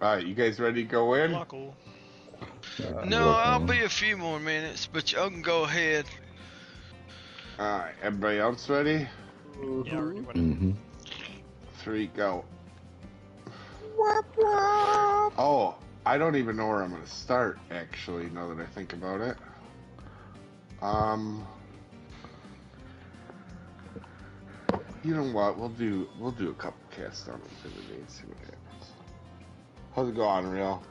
Alright, you guys ready to go in? Uh, No, look, I'll be a few more minutes, but y'all can go ahead. Alright, everybody else ready? Yeah, already went. mhm. Three, go. Oh, I don't even know where I'm gonna start, actually, now that I think about it. Um. You know what? We'll do we'll do a couple casts on Infinity and see what happens. How's it going, Real?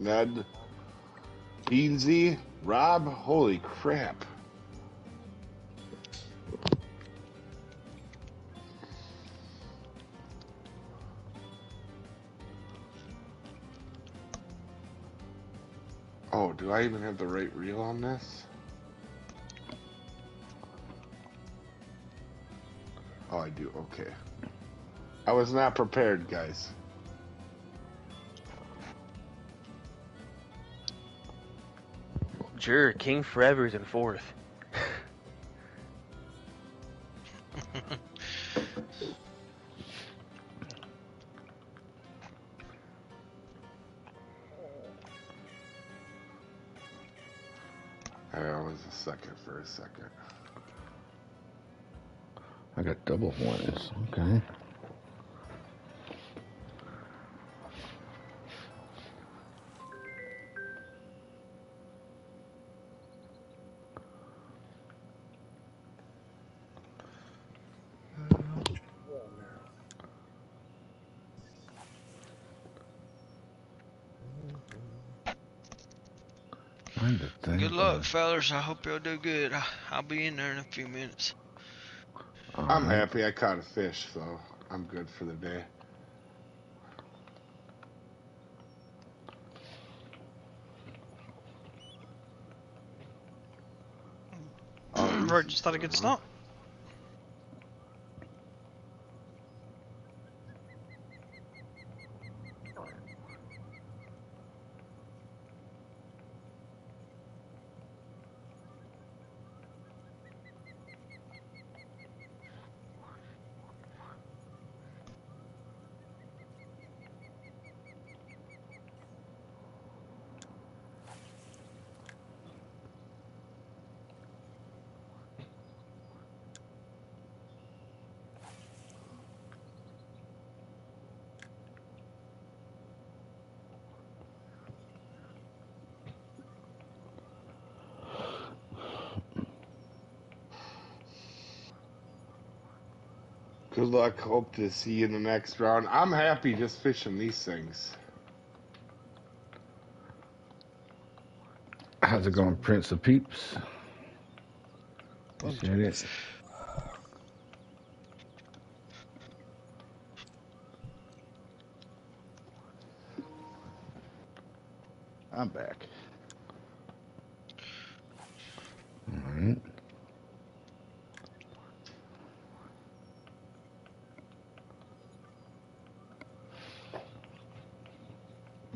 Ned? Beansy? Rob? Holy crap. Oh, do I even have the right reel on this? Oh, I do. Okay. I was not prepared, guys. Sure, King Forever is in fourth. I was a second for a second. I got double ones. Okay. Think Good luck, of- fellas. I hope y'all do good. I- I'll be in there in a few minutes. I'm Alright. happy I caught a fish, so I'm good for the day. Oh, Right, just had a good start. Good luck. Hope to see you in the next round. I'm happy just fishing these things. How's it going, Prince of Peeps? Appreciate it. I'm back. Alright.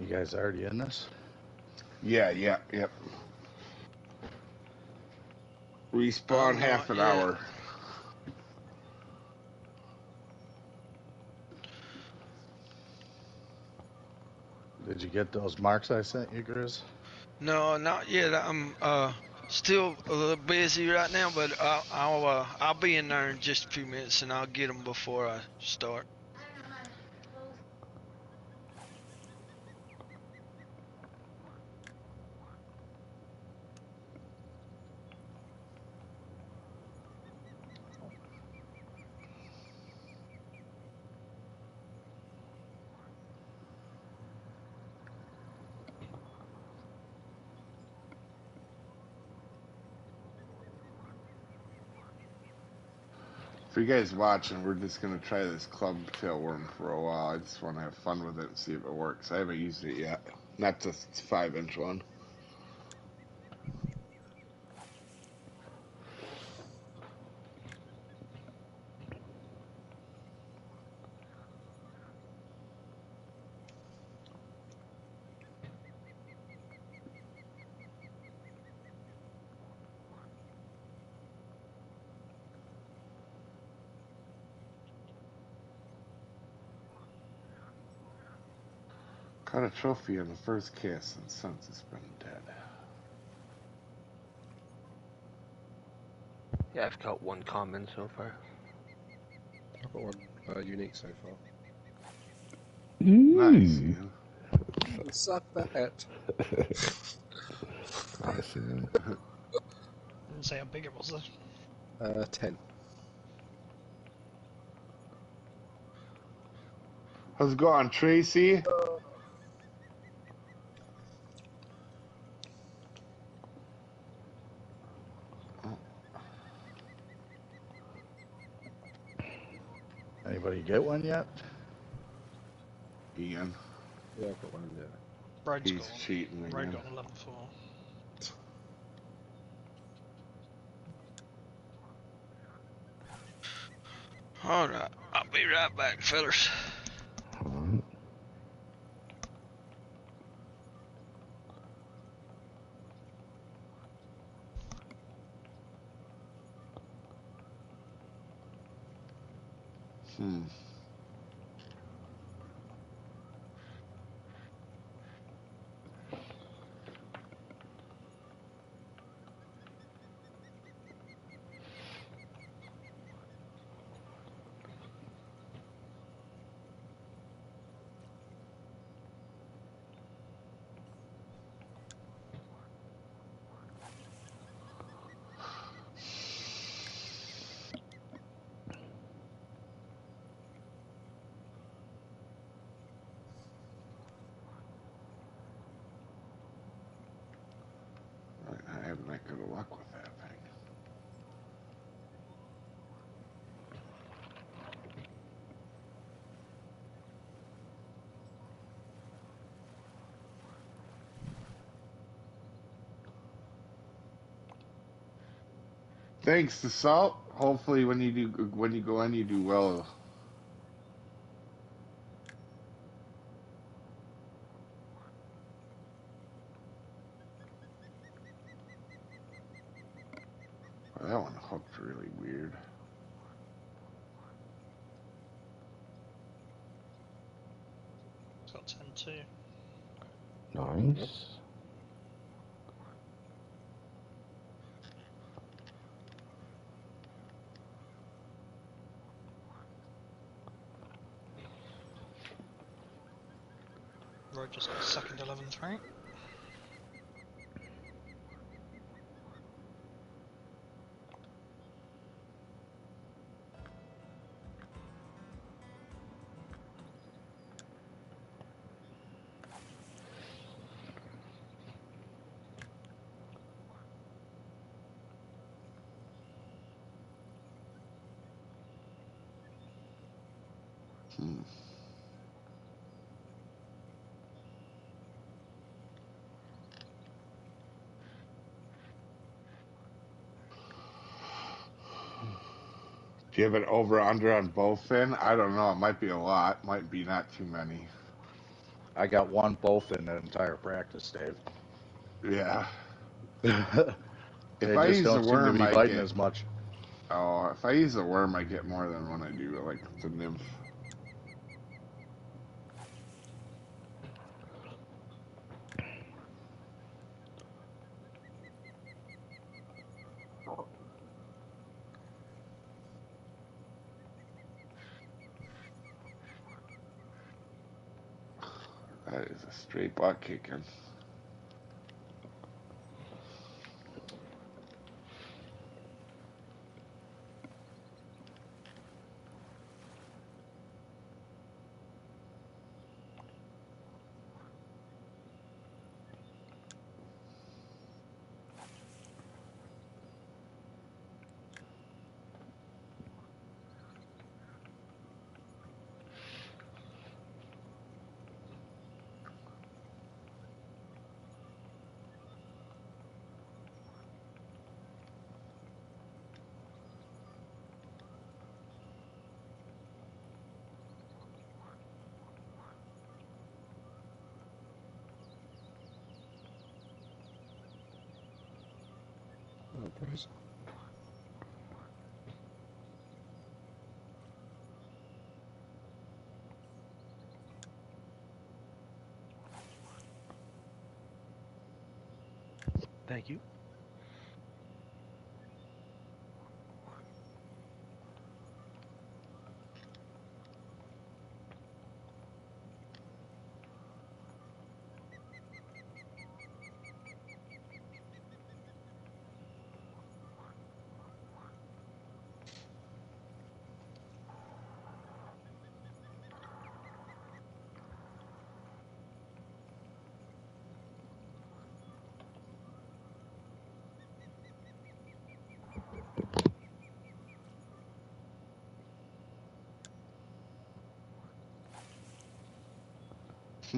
You guys already in this? Yeah, yeah, yep. Respawn Oh, half an yeah. hour. Did you get those marks I sent you, Grizz? No, not yet. I'm uh still a little busy right now, but I'll I'll, uh, I'll be in there in just a few minutes, and I'll get them before I start. For you guys watching, we're just gonna try this club tailworm for a while. I just want to have fun with it and see if it works. I haven't used it yet. Not just five inch one. Trophy on the first cast and since it's been dead. Yeah, I've got one common so far. I've got one uh, unique so far. Nice, Ooh. Ian. Suck that. Nice, Ian. Didn't say how big it was though. Uh, 10. How's it going, Tracy? Anybody get one yet? Ian. Yeah, I've got one in there. Road's He's got cheating one. Road again. got a level four. All right, I'll be right back, fellas. Alright. Hmm. I have not good luck with that thing. Thanks to Salt. Hopefully, when you do when you go in, you do well. Well, that one hooked really weird. It's got ten too. Nice. right? Hmm. Do you have an over under on bowfin? I don't know. It might be a lot. Might be not too many. I got one both in the entire practice, Dave. Yeah. If I use the worm, I get. as much. Oh, if I use the worm, I get more than when I do like the nymph. That is a straight butt kicking.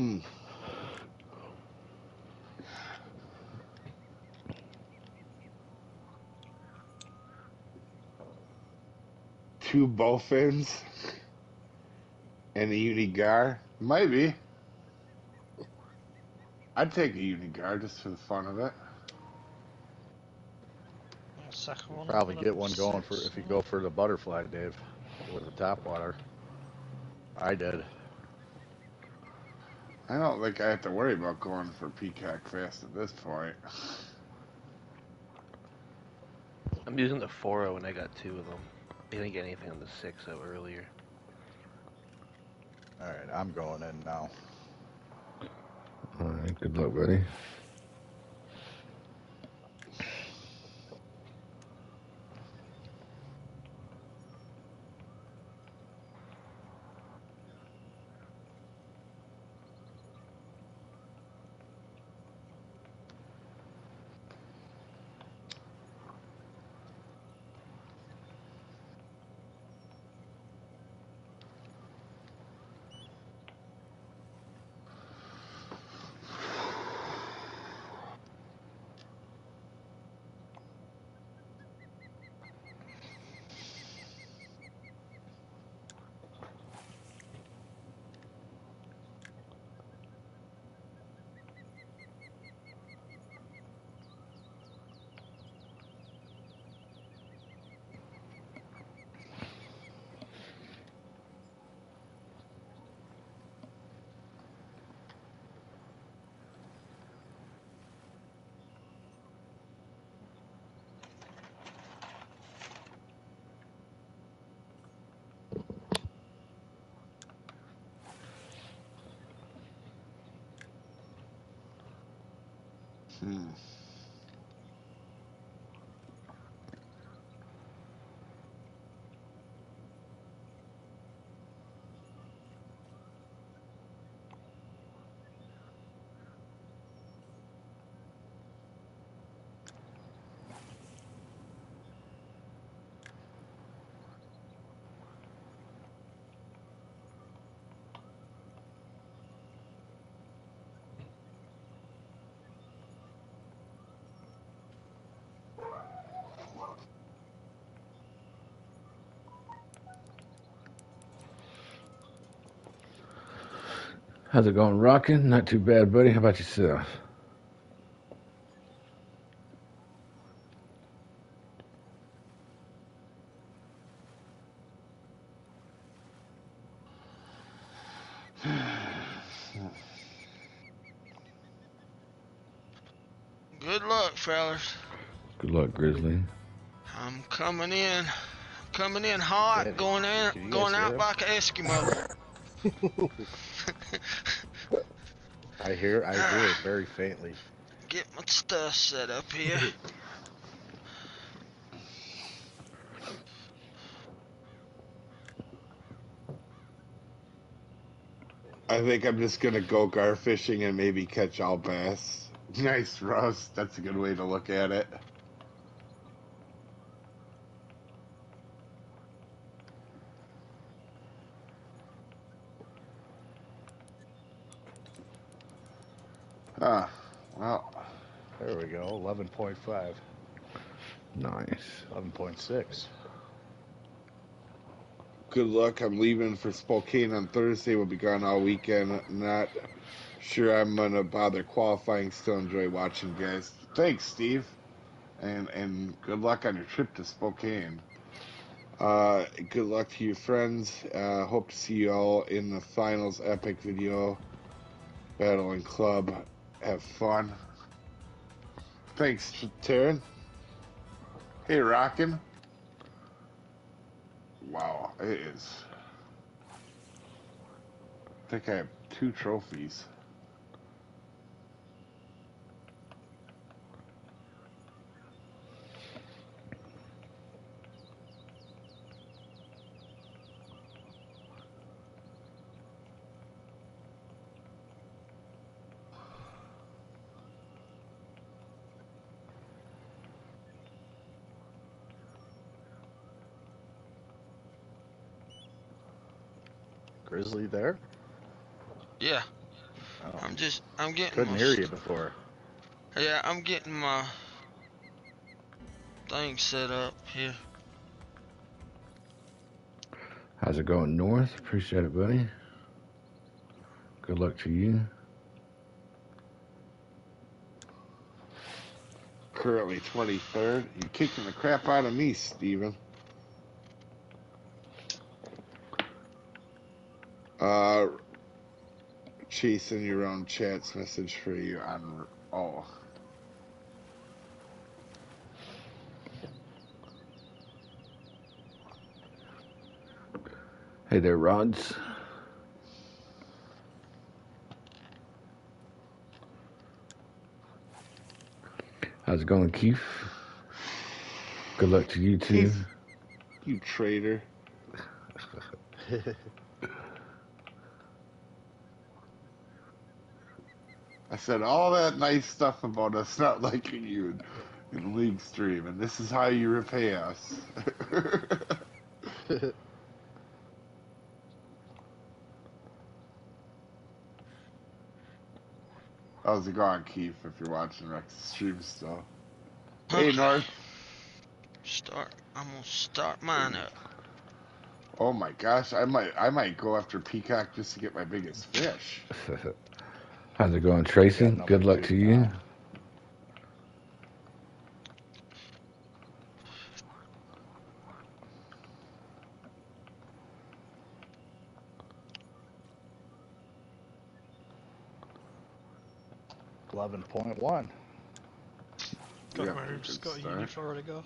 Hmm. Two Bowfins and a Unigar? Maybe. I'd take a Unigar just for the fun of it. One. Probably get one going for if you go for the butterfly, Dave, with the top water. I did. I don't think I have to worry about going for Peacock Fast at this point. I'm using the 4 and I got two of them. I didn't get anything on the 6 earlier. All right, I'm going in now. All right. Good luck, buddy. Hmm. How's it going? Rocking? Not too bad, buddy. How about yourself? Good luck, fellas. Good luck, Grizzly. I'm coming in, coming in hot, going can in, going out like an Eskimo. I hear, I hear it very faintly. Get my stuff set up here. I think I'm just gonna go gar fishing and maybe catch all bass. Nice roast. That's a good way to look at it. Ah, well, There we go. 11.5, Nice. 11.6. good luck. I'm leaving for Spokane on Thursday. We'll be gone all weekend. Not sure I'm gonna bother qualifying. Still enjoy watching, guys. Thanks, Steve, and and good luck on your trip to Spokane. Uh, good luck to your friends. Uh, hope to see you all in the finals. Epic video battle and club. Have fun. Thanks, Taryn. Hey, Rockin'. Wow, it is. I think I have two trophies. Grizzly there? Yeah, Oh, I'm just I'm getting. couldn't my hear you before. Yeah, I'm getting my thing set up here. How's it going north? Appreciate it, buddy. Good luck to you. Currently 23rd. You're kicking the crap out of me, Steven. Uh, chasing your own chat's message for you on. Oh. Hey there, Rods. How's it going, Keith? Good luck to you too. Keith. You traitor. I said all that nice stuff about us not liking you in, in League Stream, and this is how you repay us. How's it going, Keith, if you're watching Rex stream still? Hey, North. Start. I'm gonna start mine up. Oh my gosh, I might I might go after Peacock just to get my biggest fish. How's it going, Tracy? Yeah, Good luck two to you. now. Eleven point one. Got Yeah, my good just got a start. uni for to go.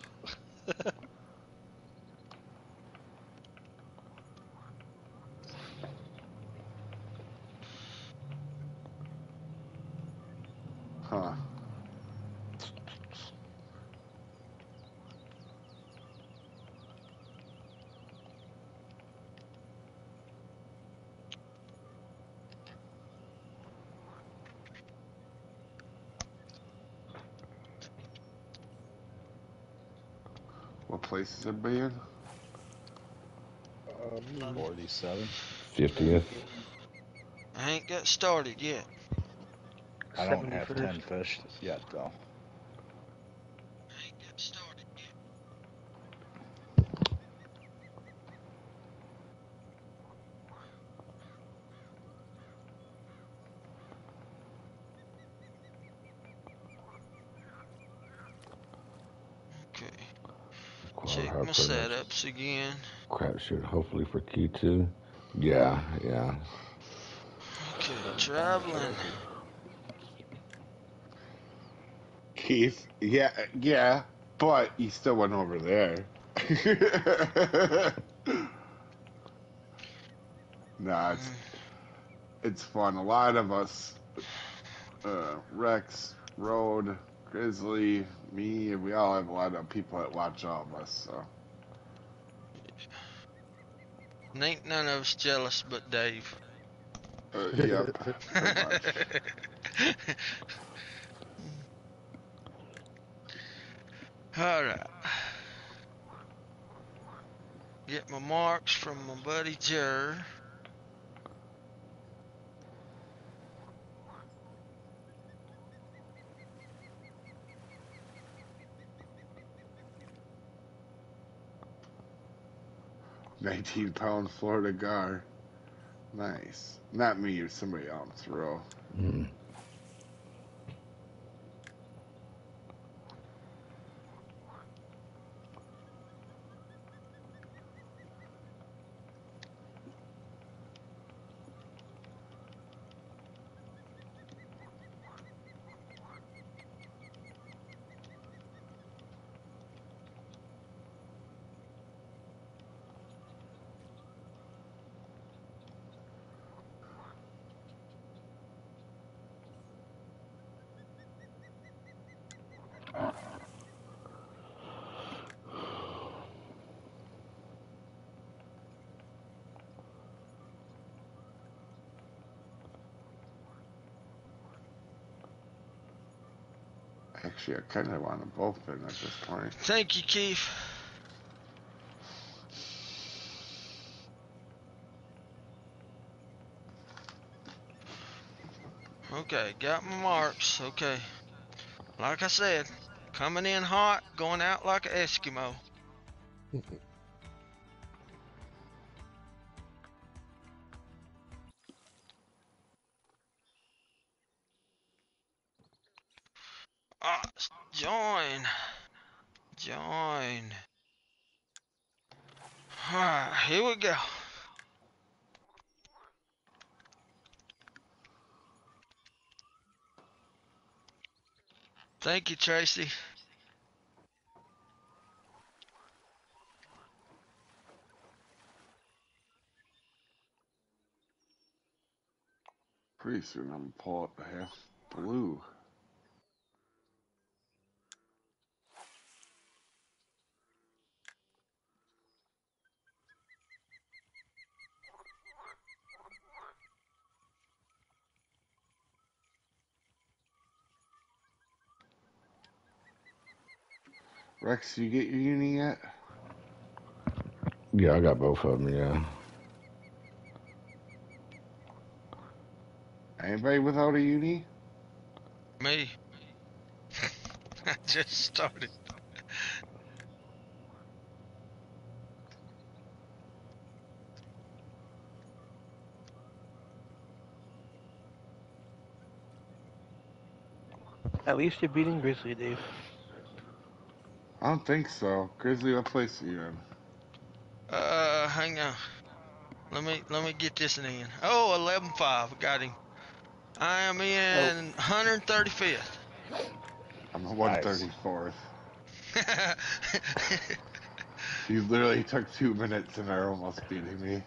What place is everybody in? Um, Forty-seven. 50th. I ain't got started yet. I don't have ten fish yet though. I ain't got started yet. Okay. Quad Check my Harper. Setups again. Crap shoot, hopefully for Q2. Yeah, yeah. Okay, traveling. Keith, yeah, yeah, but he still went over there. nah, it's it's fun. A lot of us, uh, Rex, Road, Grizzly, me, we all have a lot of people that watch all of us. So And ain't none of us jealous but Dave. uh, yep, pretty much. Alright. Get my marks from my buddy Jer. Nineteen pound Florida gar. Nice. Not me somebody else, Ro. Mm. Actually, I kind of want them both in at this point. Thank you, Keith. Okay, got my marks. Okay. Like I said, coming in hot, going out like an Eskimo. Thank you, Tracy. Pretty soon I'm gonna pull up half blue. Rex, you get your uni yet? Yeah, I got both of them. Yeah. Anybody without a uni? Me. I just started. At least you're beating Grizzly, Dave. I don't think so. Grizzly, what place are you in? Uh, hang on. Let me let me get this in. Oh, 11-5. Got him. I am in 135th. I'm the 134th. You literally took two minutes and are almost beating me.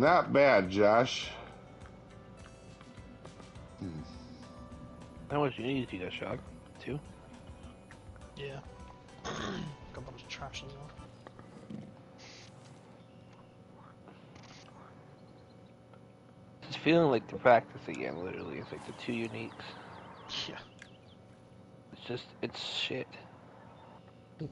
Not bad, Josh. How much you need to do that shot? Two? Yeah. Got a bunch of trash as well. It's feeling like the practice again, literally. It's like the two uniques. Yeah. It's just, it's shit.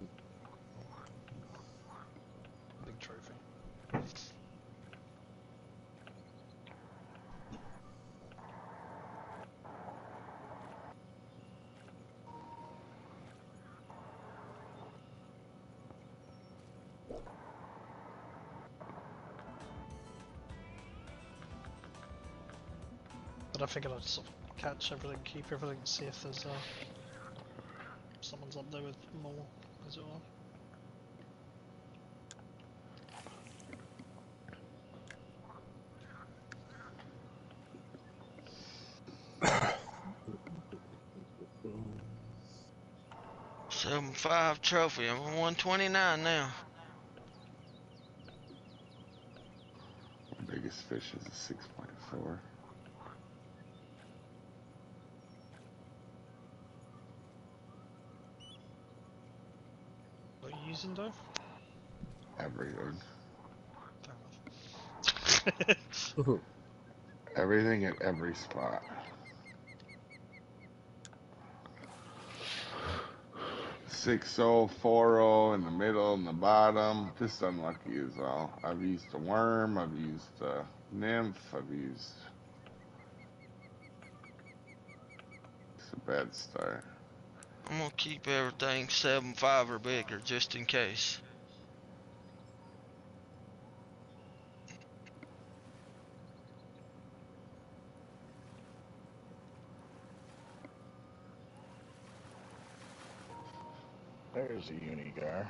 But I figured I'd sort of catch everything, keep everything, see if there's uh, someone's up there with more as well. Seven five trophy. I'm on 129 now. Biggest fish is a 6.4. What are you using, Dave? Everything. Everything at every spot. Six oh, four oh in the middle and the bottom. Just unlucky is all. I've used a worm, I've used a nymph, I've used. It's a bad start. I'm gonna keep everything seven five or bigger just in case. There's a Unigar.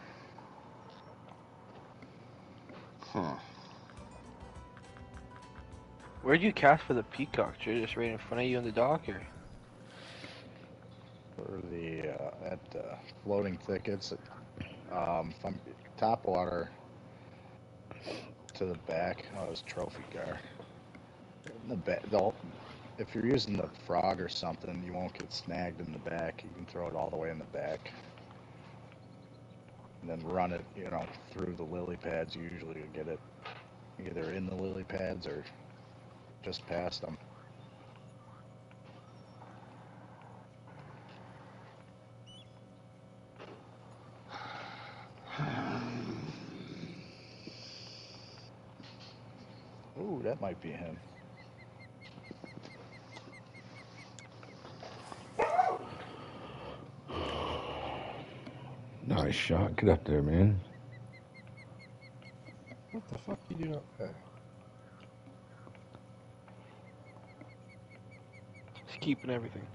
Huh. Where'd you cast for the peacock? You're just right in front of you in the dock, or? For the uh, at uh, floating thickets, um, I'm top water, to the back. Oh, it's trophy gar. In the back, if you're using the frog or something, you won't get snagged in the back. You can throw it all the way in the back. And then run it, you know, through the lily pads. Usually you get it either in the lily pads or just past them. Ooh, that might be him. Nice shot. Get up there, man. What the fuck are you doing up there? He's keeping everything.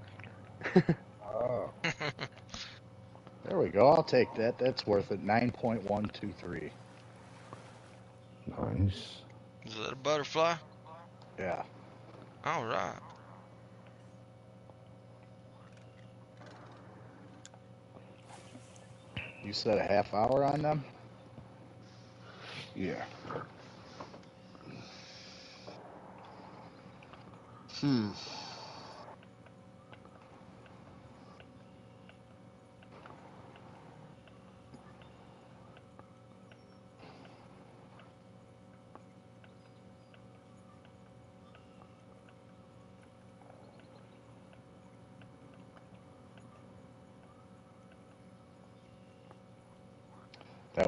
Oh, There we go. I'll take that. That's worth it. 9.123. Nice. Is that a butterfly? Yeah. All right. You said a half hour on them? Yeah. Hmm.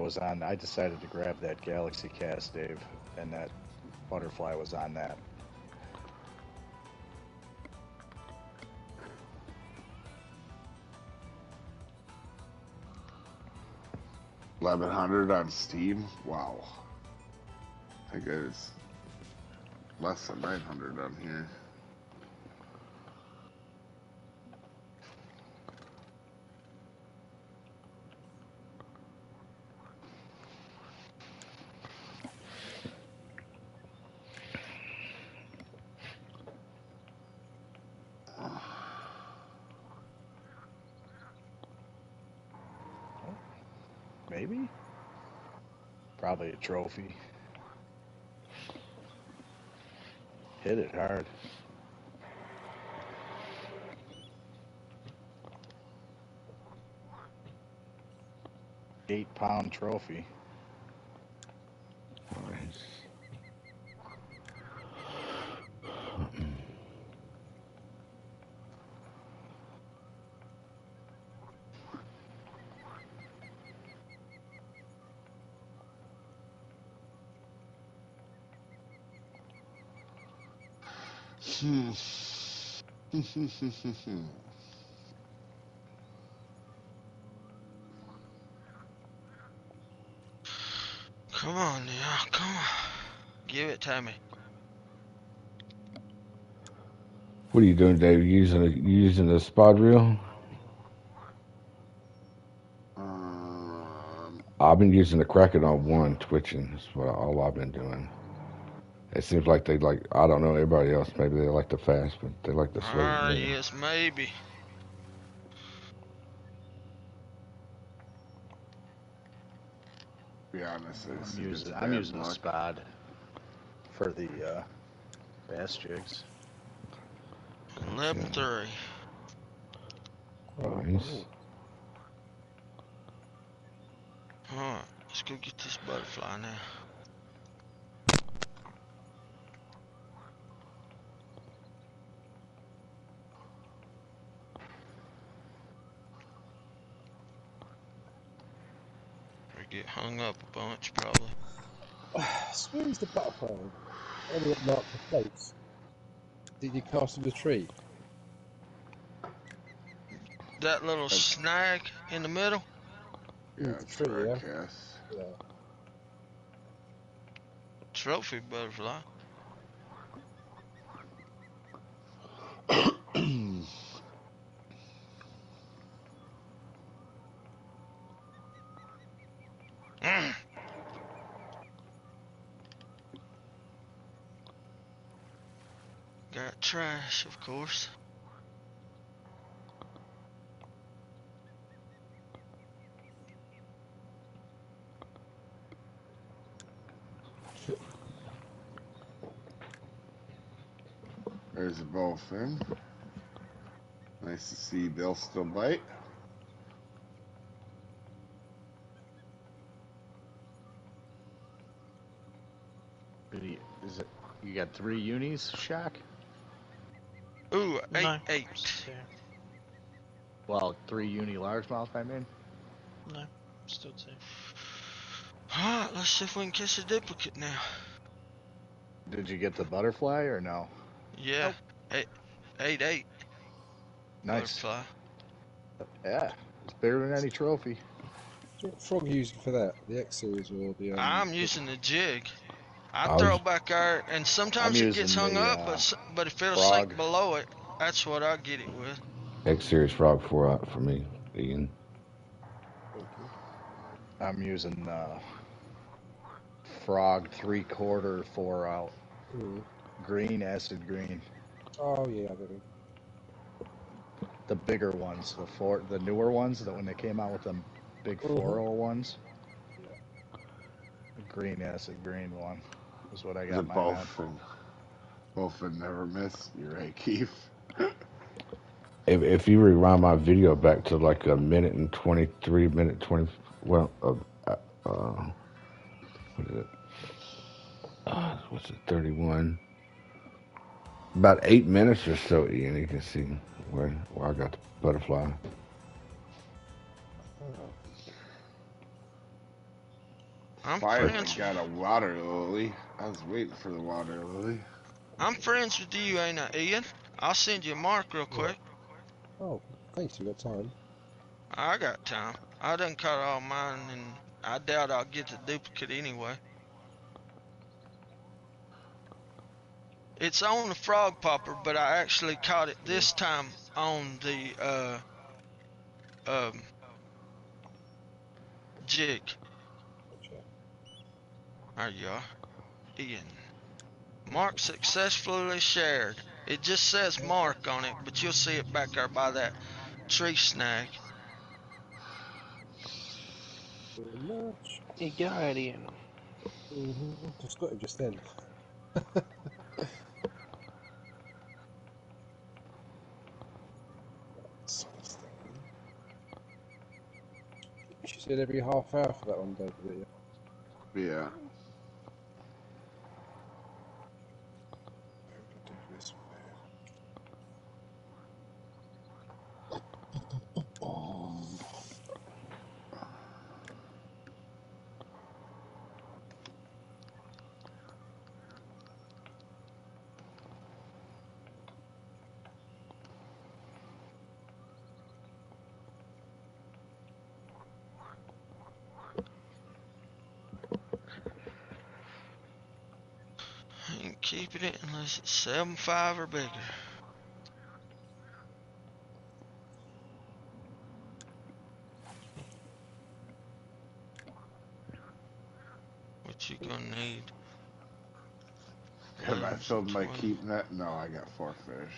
Was on. I decided to grab that Galaxy cast, Dave, and that butterfly was on that. Eleven hundred on Steam. Wow. I think it's less than nine hundred on here. Maybe? Probably a trophy. Hit it hard. Eight pound trophy. Nice. Hmm. Come on now, come on. Give it to me. What are you doing, Dave? You using a, you using the spot reel? um, I've been using the Kraken on one twitching. That's what all I've been doing. It seems like they like I don't know everybody else. Maybe they like the fast, but they like the slow. Ah, yeah. yes, maybe. be honest, I just I'm using, it's I'm using a luck. spod for the uh, bass jigs. Eleven three. Nice. Alright, let's go get this butterfly now. Get hung up a bunch, probably. where's the butterfly? Only up marked the plates. Did you cast in the tree? That little That's- snag in the middle? Yeah, that's true, yeah. cast. Yeah. Trophy butterfly. Of course. There's a bowfin. Nice to see they'll still bite. Is it you got three unis, Shaq? Ooh, eight, No. eight. Well, three uni largemouth. I mean. no, still two. Alright, let's see if we can catch a duplicate now. Did you get the butterfly or no? Yeah, eight, eight, eight. Nice. Butterfly. Yeah, it's bigger than any trophy. What frog are using for that? The X series or the? Um, I'm using the jig. I, I throw was- back there, and sometimes I'm it gets hung the, up, uh, but but if it'll frog. sink below it, that's what I get it with. X Series Frog 4 out for me, Ian. I'm using uh, frog three quarter four out Mm. green acid green. Oh yeah, I got it. The bigger ones, the four, the newer ones that when they came out with them big Mhm. 4 ones. The green acid green one is what I got. The got mine on. bowfin. Bowfin never miss. You're right, Keith. If, if you rewind my video back to like a minute and 23 minute 20 well uh, uh, uh what is it uh, what's it 31 about eight minutes or so Ian you can see where where I got the butterfly I'm Finally friends. got a water lily. I was waiting for the water lily. I'm friends with you, ain't I, Ian? I'll send you a mark real quick. Oh, thanks. You got time. I got time. I done caught all mine, and I doubt I'll get the duplicate anyway. It's on the frog popper, but I actually caught it this time on the uh um jig. There you are. Ian. Mark successfully shared. It just says mark on it, but you'll see it back there by that tree snag. Very much. You got it, Ian. Mm-hmm. Just got him just then. She said every half hour for that one, David. didn't you? Yeah. Do this one It unless it's seven five or bigger. What you gonna need? Have I filled my 11, keep net? No, I got four fish.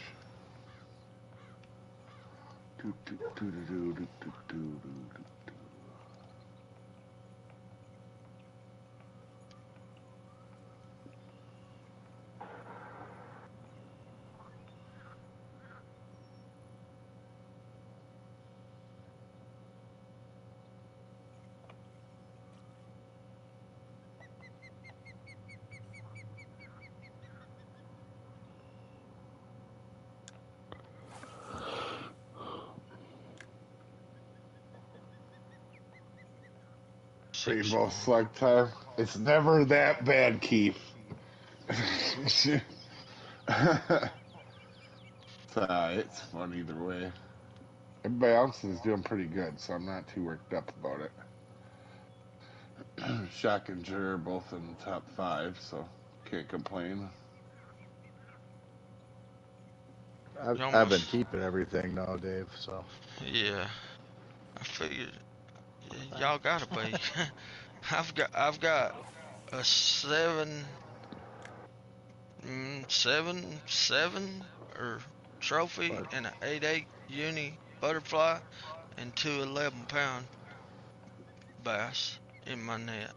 Do, do, do, do, do, do, do, do, do, do. Six. Rainbow slug time. It's never that bad, Keith. it's, uh, it's fun either way. Everybody else is doing pretty good, so I'm not too worked up about it. Shock and Jur are both in the top five, so can't complain. I've, You I've been keeping everything now, Dave. So Yeah, I figured y- y'all gotta be. I've got I've got a seven, mm, seven, seven or trophy and an eight eight uni butterfly and two 11 pound bass in my net.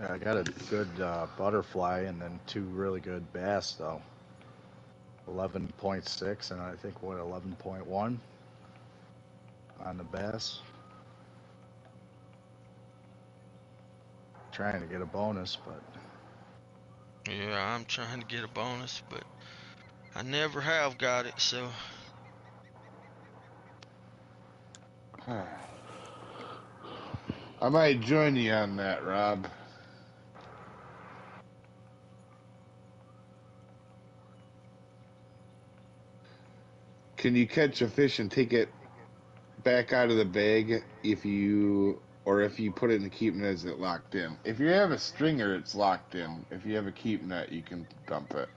yeah, I got a good uh, butterfly and then two really good bass though. 11.6 and I think what 11.1 on the bass. Trying to get a bonus, but Yeah, I'm trying to get a bonus, but I never have got it, so I might join you on that, Rob. Can you catch a fish and take it back out of the bag if you, or if you put it in the keep net, is it locked in? If you have a stringer, it's locked in. If you have a keep net, you can dump it.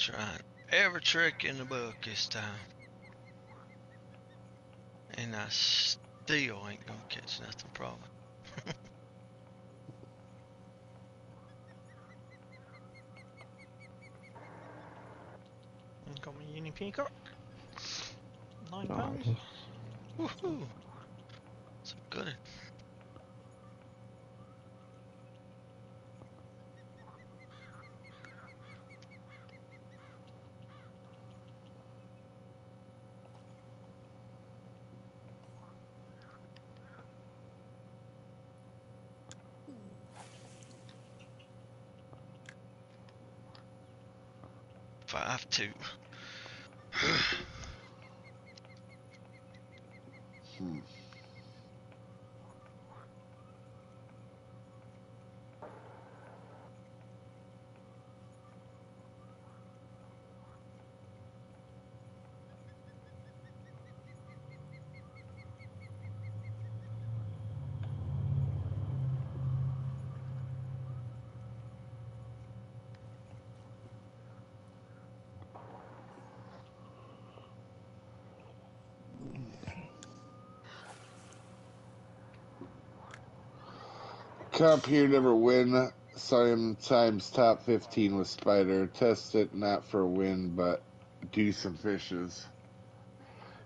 I'm trying every trick in the book this time. And I still ain't gonna catch nothing probably. Got my uni peacock. Nine Nice. pounds. Woohoo! So good. Five two. Hmm. Cup here never win. Sometimes top 15 with Spider. Test it not for a win, but do some fishes.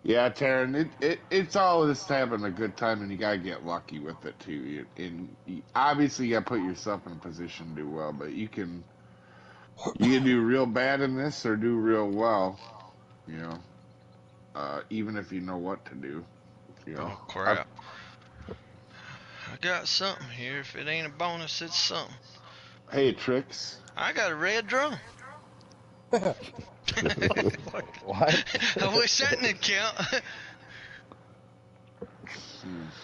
Yeah, Taryn, it, it it's all just having a good time, and you gotta get lucky with it too. You, and you, obviously, you gotta put yourself in a position to do well, but you can you can do real bad in this or do real well. You know, uh, even if you know what to do. You know, Oh crap. I got something here. If it ain't a bonus, it's something. hey, tricks. I got a red drum. what? I wish that didn't count.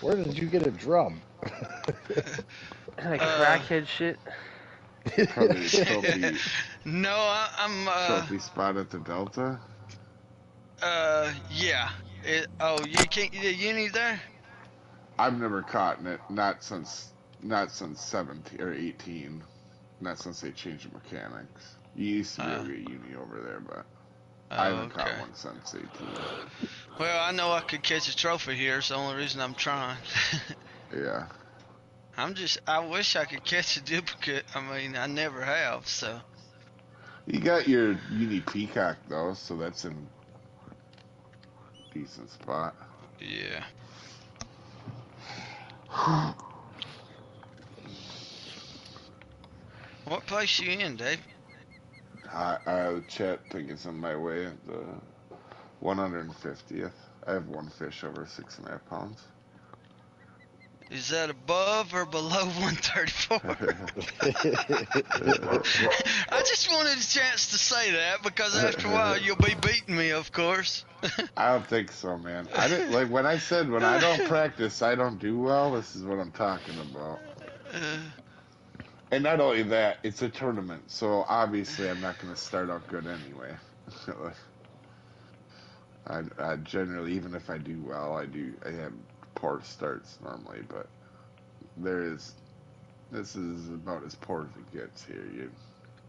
Where did you get a drum? Like Uh, crackhead shit. Probably a No, I, I'm. Uh, trophy spot at the Delta. uh, yeah. It, oh, you can't. The uni there? I've never caught it, not since not since 17 or 18. Not since they changed the mechanics. You used to be able Uh. to get uni over there, but Oh, I haven't okay. caught one since 18. Well, I know I could catch a trophy here. It's the only reason I'm trying. Yeah. I'm just. I wish I could catch a duplicate. I mean, I never have. So. You got your uni peacock though, so that's in decent spot. Yeah. What place you in, Dave? I I chat think it's on my way at the 150th. I have one fish over six and a half pounds. Is that above or below 134? I just wanted a chance to say that because after a while you'll be beating me, of course. I don't think so, man. I didn't like when I said when I don't practice, I don't do well. This is what I'm talking about. Uh, And not only that, it's a tournament, so obviously I'm not going to start out good anyway. I, I generally, even if I do well, I do. I have poor starts normally, but there is. This is about as poor as it gets here. You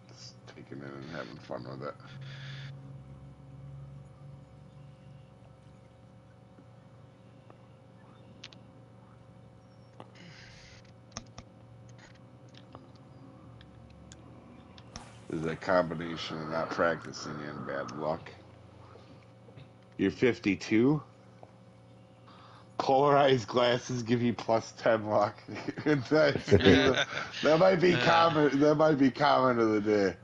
just taking it and having fun with it. is a combination of not practicing and bad luck. You're 52. Polarized glasses give you plus 10 luck. That's- that might be common. That might be common of the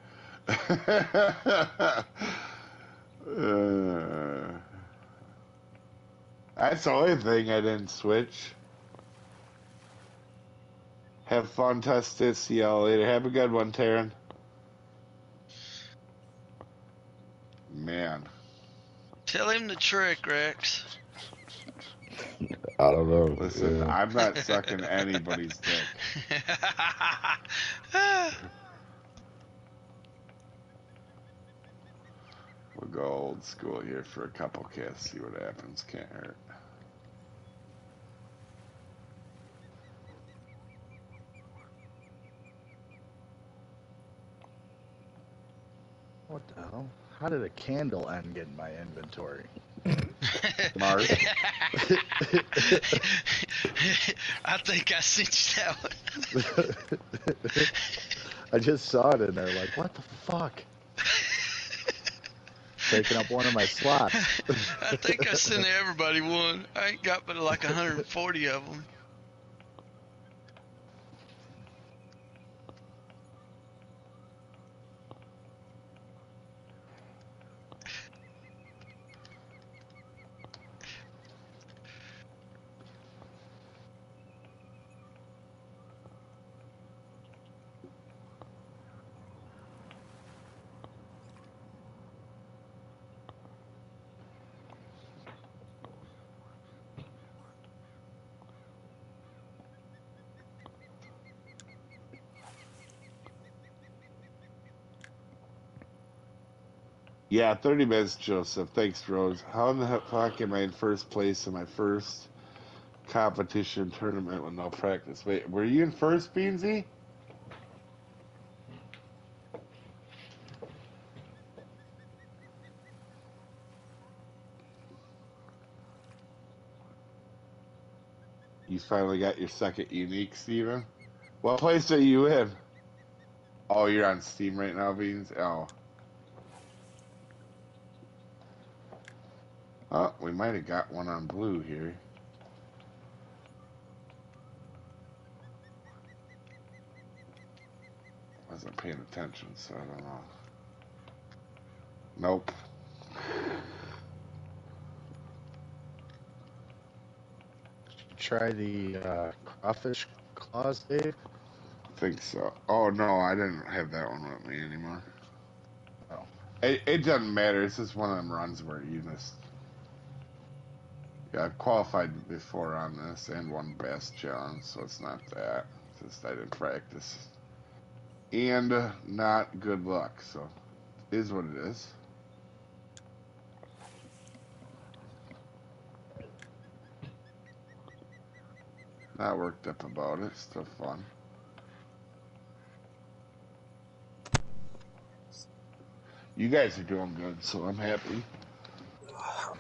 day. Uh, that's the only thing I didn't switch. Have fun, Testis. See y'all later. Have a good one, Taryn. Man. tell him the trick, Rex. I don't know. Listen, Yeah. I'm not sucking anybody's dick. We'll go old school here for a couple casts, see what happens. Can't hurt. What the hell? How did a candle end get in my inventory? Mark. I think I sent you that one. I just saw it in there, like, what the fuck? Taking up one of my slots. I think I sent everybody one. I ain't got but like 140 of them. Yeah, 30 minutes, Joseph. Thanks, Rose. How in the fuck am I in first place in my first competition tournament with no practice? Wait, were you in first, Beansy? You finally got your second unique, Steven? What place are you in? Oh, you're on Steam right now, Beans? Oh. Oh, we might have got one on blue here. Wasn't paying attention, so I don't know. Nope. Try the uh, crawfish claws, Dave. Think so. Oh no, I didn't have that one with me anymore. Oh. It, it doesn't matter. It's just one of them runs where you just Yeah, I've qualified before on this and won Bass Challenge, so it's not that. It's just I didn't practice. And uh, not good luck, so is what it is. Not worked up about it, still fun. You guys are doing good, so I'm happy.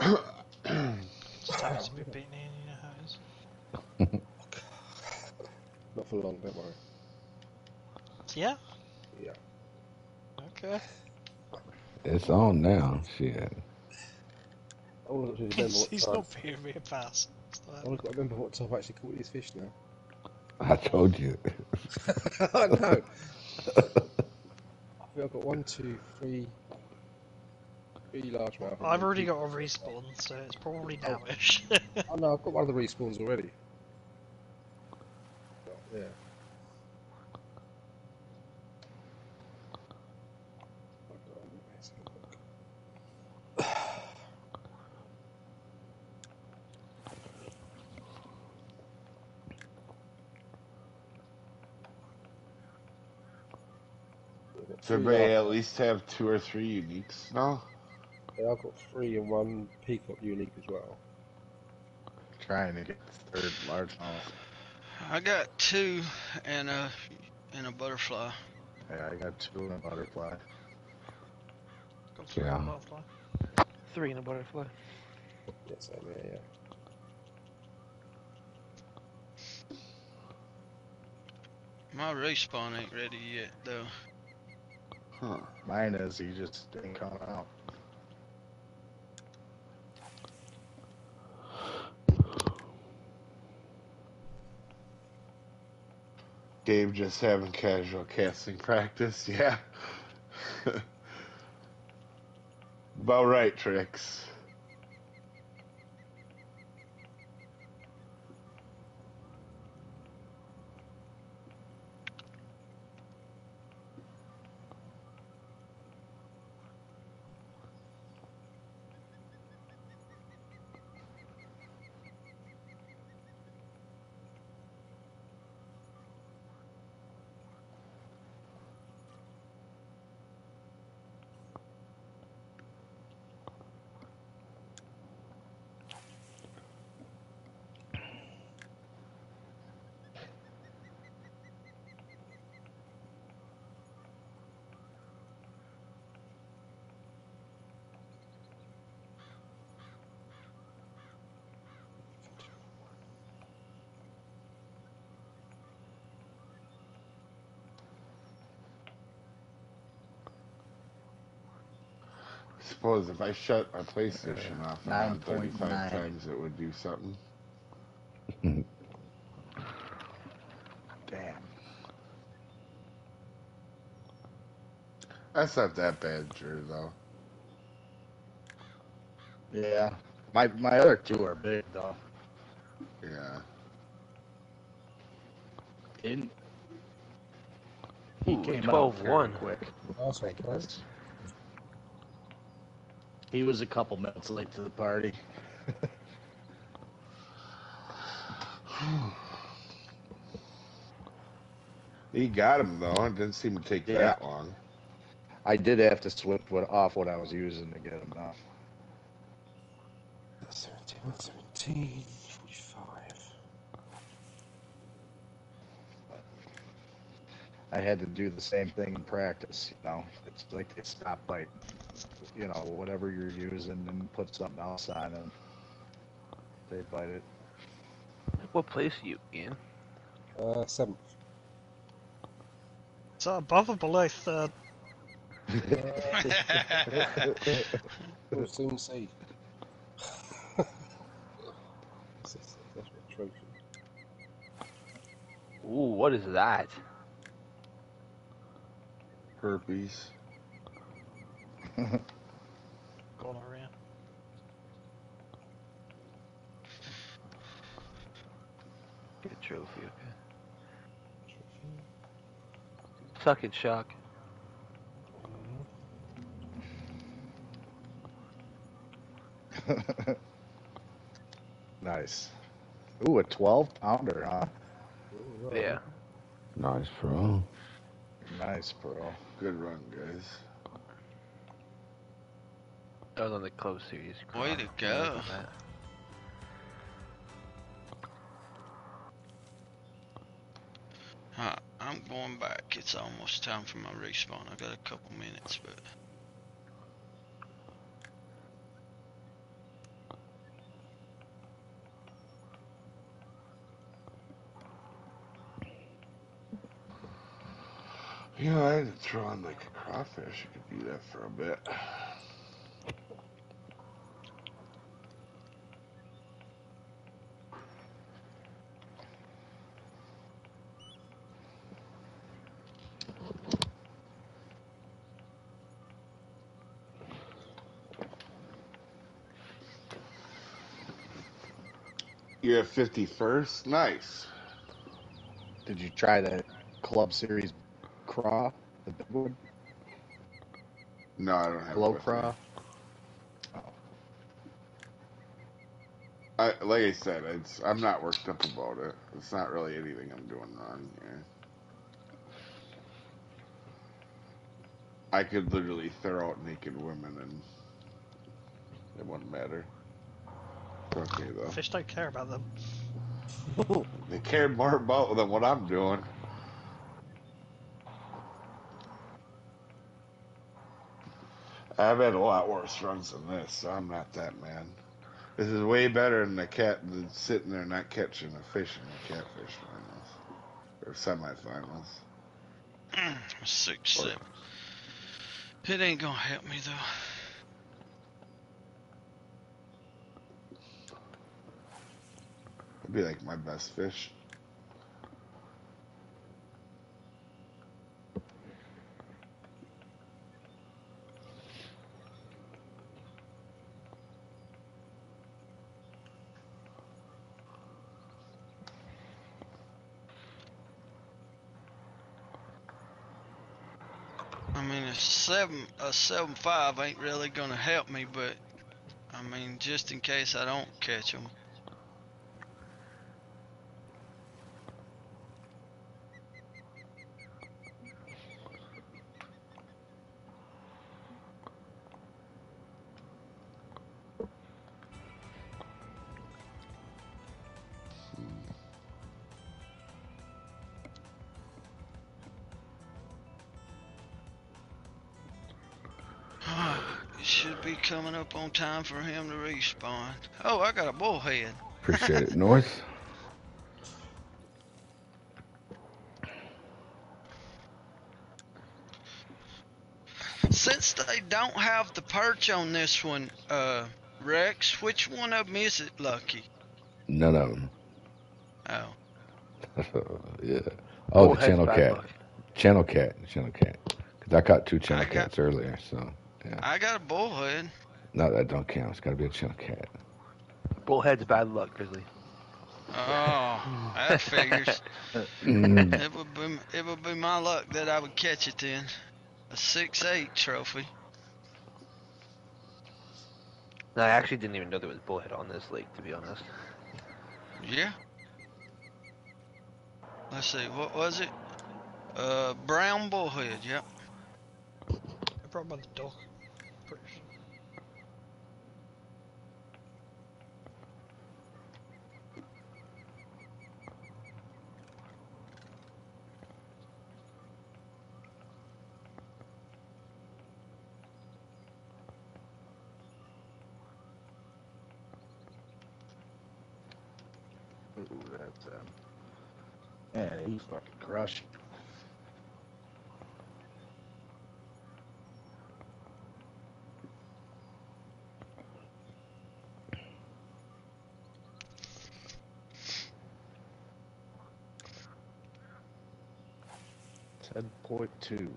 Just happens to be beating Ian, you know how it is. Not for long, don't worry. Yeah? Yeah. Okay. It's on now. Shit. I want to remember what He's time. not paying me a pass. I want to remember what time I actually caught these fish now. I told you. I know. I think I've got one, two, three, three largemouth. and I've one already got a respawn, so it's probably nowish. Oh no, I've got one of the respawns already. Yeah. Does everybody at least have two or three uniques now? Yeah, I've got three and one peacock unique as well. Trying to get the third largemouth. I got two and a and a butterfly. Yeah, I got two and a butterfly. Got three Yeah. on butterfly. Three in a butterfly. Yeah, same here, yeah. My respawn ain't ready yet though. Huh. Mine is, he just didn't come out. Dave just having casual casting practice, yeah. About right, Tricks. Suppose if I shut my PlayStation off around 35 9.9. times, it would do something. Damn. That's not that bad, Drew, though. Yeah. My my other two are big though. Yeah. In, he Ooh, came 12-1. out very quick. Nice one, Like guys. this. He was a couple minutes late to the party. He got him, though. It didn't seem to take Yeah. that long. I did have to switch what, off what I was using to get him off. 17, 17, 45. I had to do the same thing in practice. You know, it's like a stoplight. You know, whatever you're using, and put something else on, and they bite it. What place are you in? Uh, seventh. Is that above or below third? We'll soon see. This is- That's a trophy. Ooh, what is that? Herpes. Gonorrhea. Good trophy, okay. Suck it, Shock. nice. Ooh, a 12 pounder, huh? Yeah. Nice, bro. Nice, bro. Good run, guys. That was on the close series. Way to go. Huh, I'm going back. It's almost time for my respawn. I got a couple minutes, but You know, I had to throw on like a crawfish. You could do that for a bit. You're at 51st? Nice. Did you try the Club Series craw, the big one, No, I don't have glow it with me. craw? Oh. I, like I said, it's I'm not worked up about it. It's not really anything I'm doing wrong here. I could literally throw out naked women and it wouldn't matter. It's okay though. Fish don't care about them. They care more about than what I'm doing. I've had a lot worse runs than this, so I'm not that mad. This is way better than the cat than sitting there not catching a fish in the catfish finals or semifinals. six, seven. It ain't gonna help me though. It'd be like my best fish. I mean, a seven, a seven five ain't really gonna help me, but I mean, just in case I don't catch them. Up on time for him to respawn. Oh, I got a bullhead. Appreciate it, North. Since they don't have the perch on this one, uh, Rex, which one of them is it, Lucky? None of them. Oh, yeah. Oh, the channel cat. luck. Channel cat. Channel cat. Because I caught two channel I got- cats earlier, so yeah. I got a bullhead. No, that don't count. It's got to be a channel cat. Bullhead's bad luck, Grizzly. Oh, that figures. Mm, It would be it would be my luck that I would catch it then. A six eight trophy. No, I actually didn't even know there was bullhead on this lake, to be honest. Yeah. Let's see, what was it? Uh, brown bullhead. Yep. I brought him on yeah, he fucking crushed. Ten point two.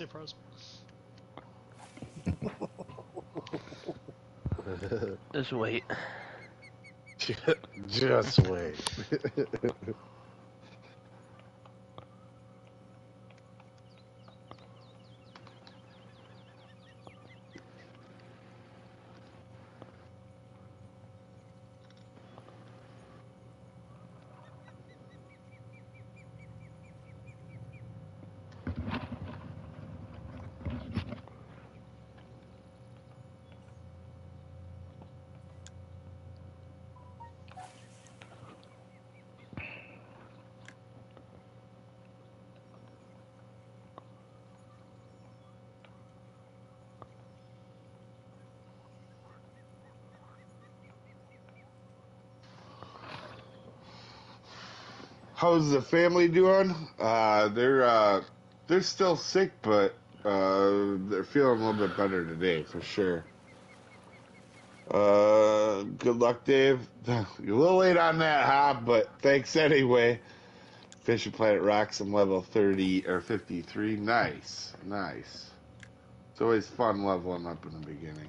Surprise. Just wait. Just wait. How's the family doing? Uh, they're uh, they're still sick, but uh, they're feeling a little bit better today for sure. Uh, good luck, Dave. You're a little late on that, Hob, but thanks anyway. Fisher Planet Rocks, I'm level 30 or 53. Nice, nice. It's always fun leveling up in the beginning.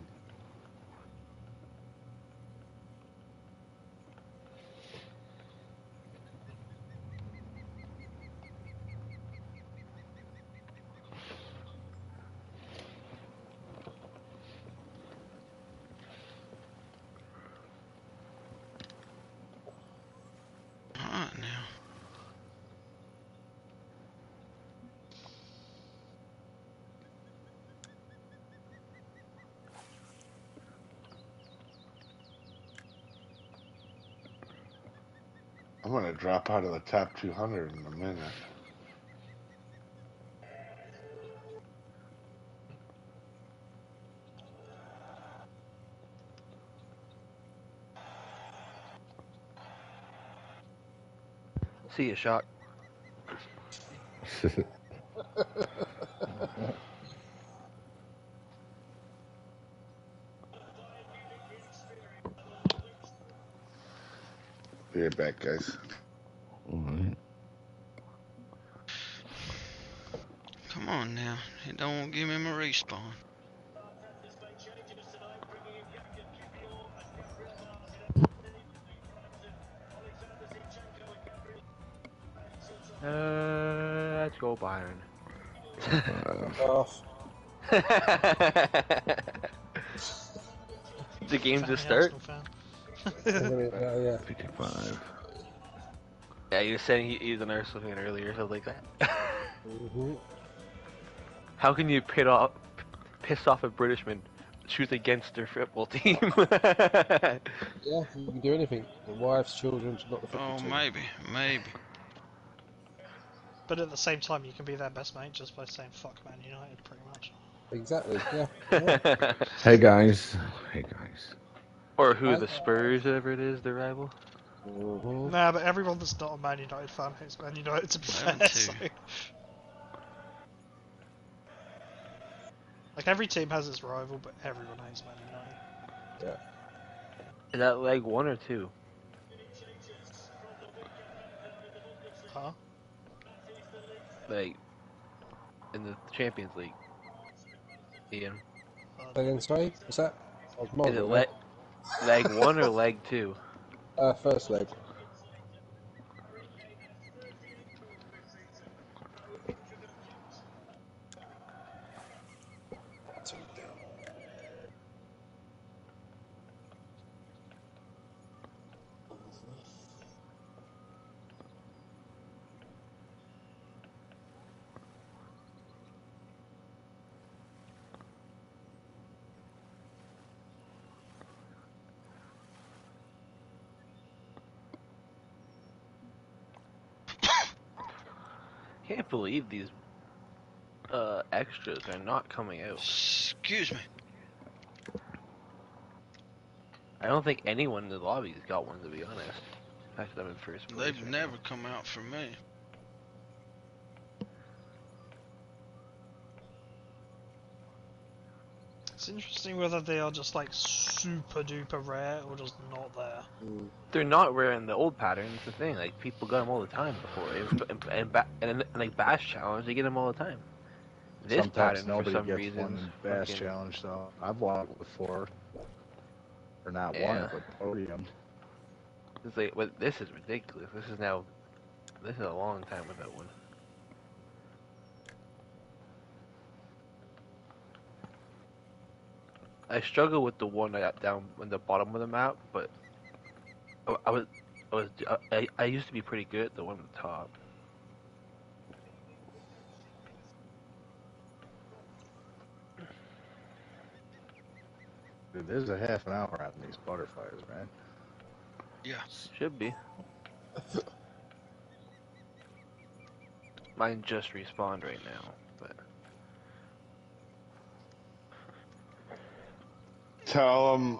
Drop out of the top 200 in a minute. See you, shock. Be right back, guys. Alright. Come on now. It don't give him a respawn. Uh, let's go Byron. Off. the game Fanny just start? Arsenal Yeah, yeah. 55. Yeah, you were saying he, he's an Arsenal fan earlier, something like that. hmm How can you pit off, piss off a Britishman, choose against their football team? Yeah, you can do anything. The wives, children, not the football Oh, team. maybe, maybe. But at the same time, you can be their best mate just by saying "fuck Man United," pretty much. Exactly. Yeah. yeah. Hey guys. Hey guys. or who I- the Spurs, whatever it is, their rival. Mhm. Nah, but everyone that's not a Man United fan hates Man United. To be fair, too. so. Like every team has its rival, but everyone hates Man United. Yeah. Is that leg one or two? Huh? Like in the Champions League. Ian, Again, sorry. What's that? I was is moaning it there. leg leg one or leg two? Uh, first leg. Can't believe these uh, extras are not coming out. Excuse me. I don't think anyone in the lobby's got one to be honest. In fact, I'm in first They've right never now. come out for me. Interesting whether they are just like super duper rare or just not there. Mm. They're not rare in the old pattern. It's the thing. Like people got them all the time before. And, and, and, and, and like Bass Challenge, they get them all the time. This Sometimes pattern, nobody for some gets reason, one in Bass fucking- Challenge though. I've won it before. Or not won Yeah. it, but podiumed. It's like, well, this is ridiculous. This is now, this is a long time without one. I struggle with the one I got down in the bottom of the map, but I, I was, I was, I, I used to be pretty good at the one at the top. Dude, there's a half an hour out in these butterflies, man. Yeah. Should be. Mine just respawned right now, but Tell them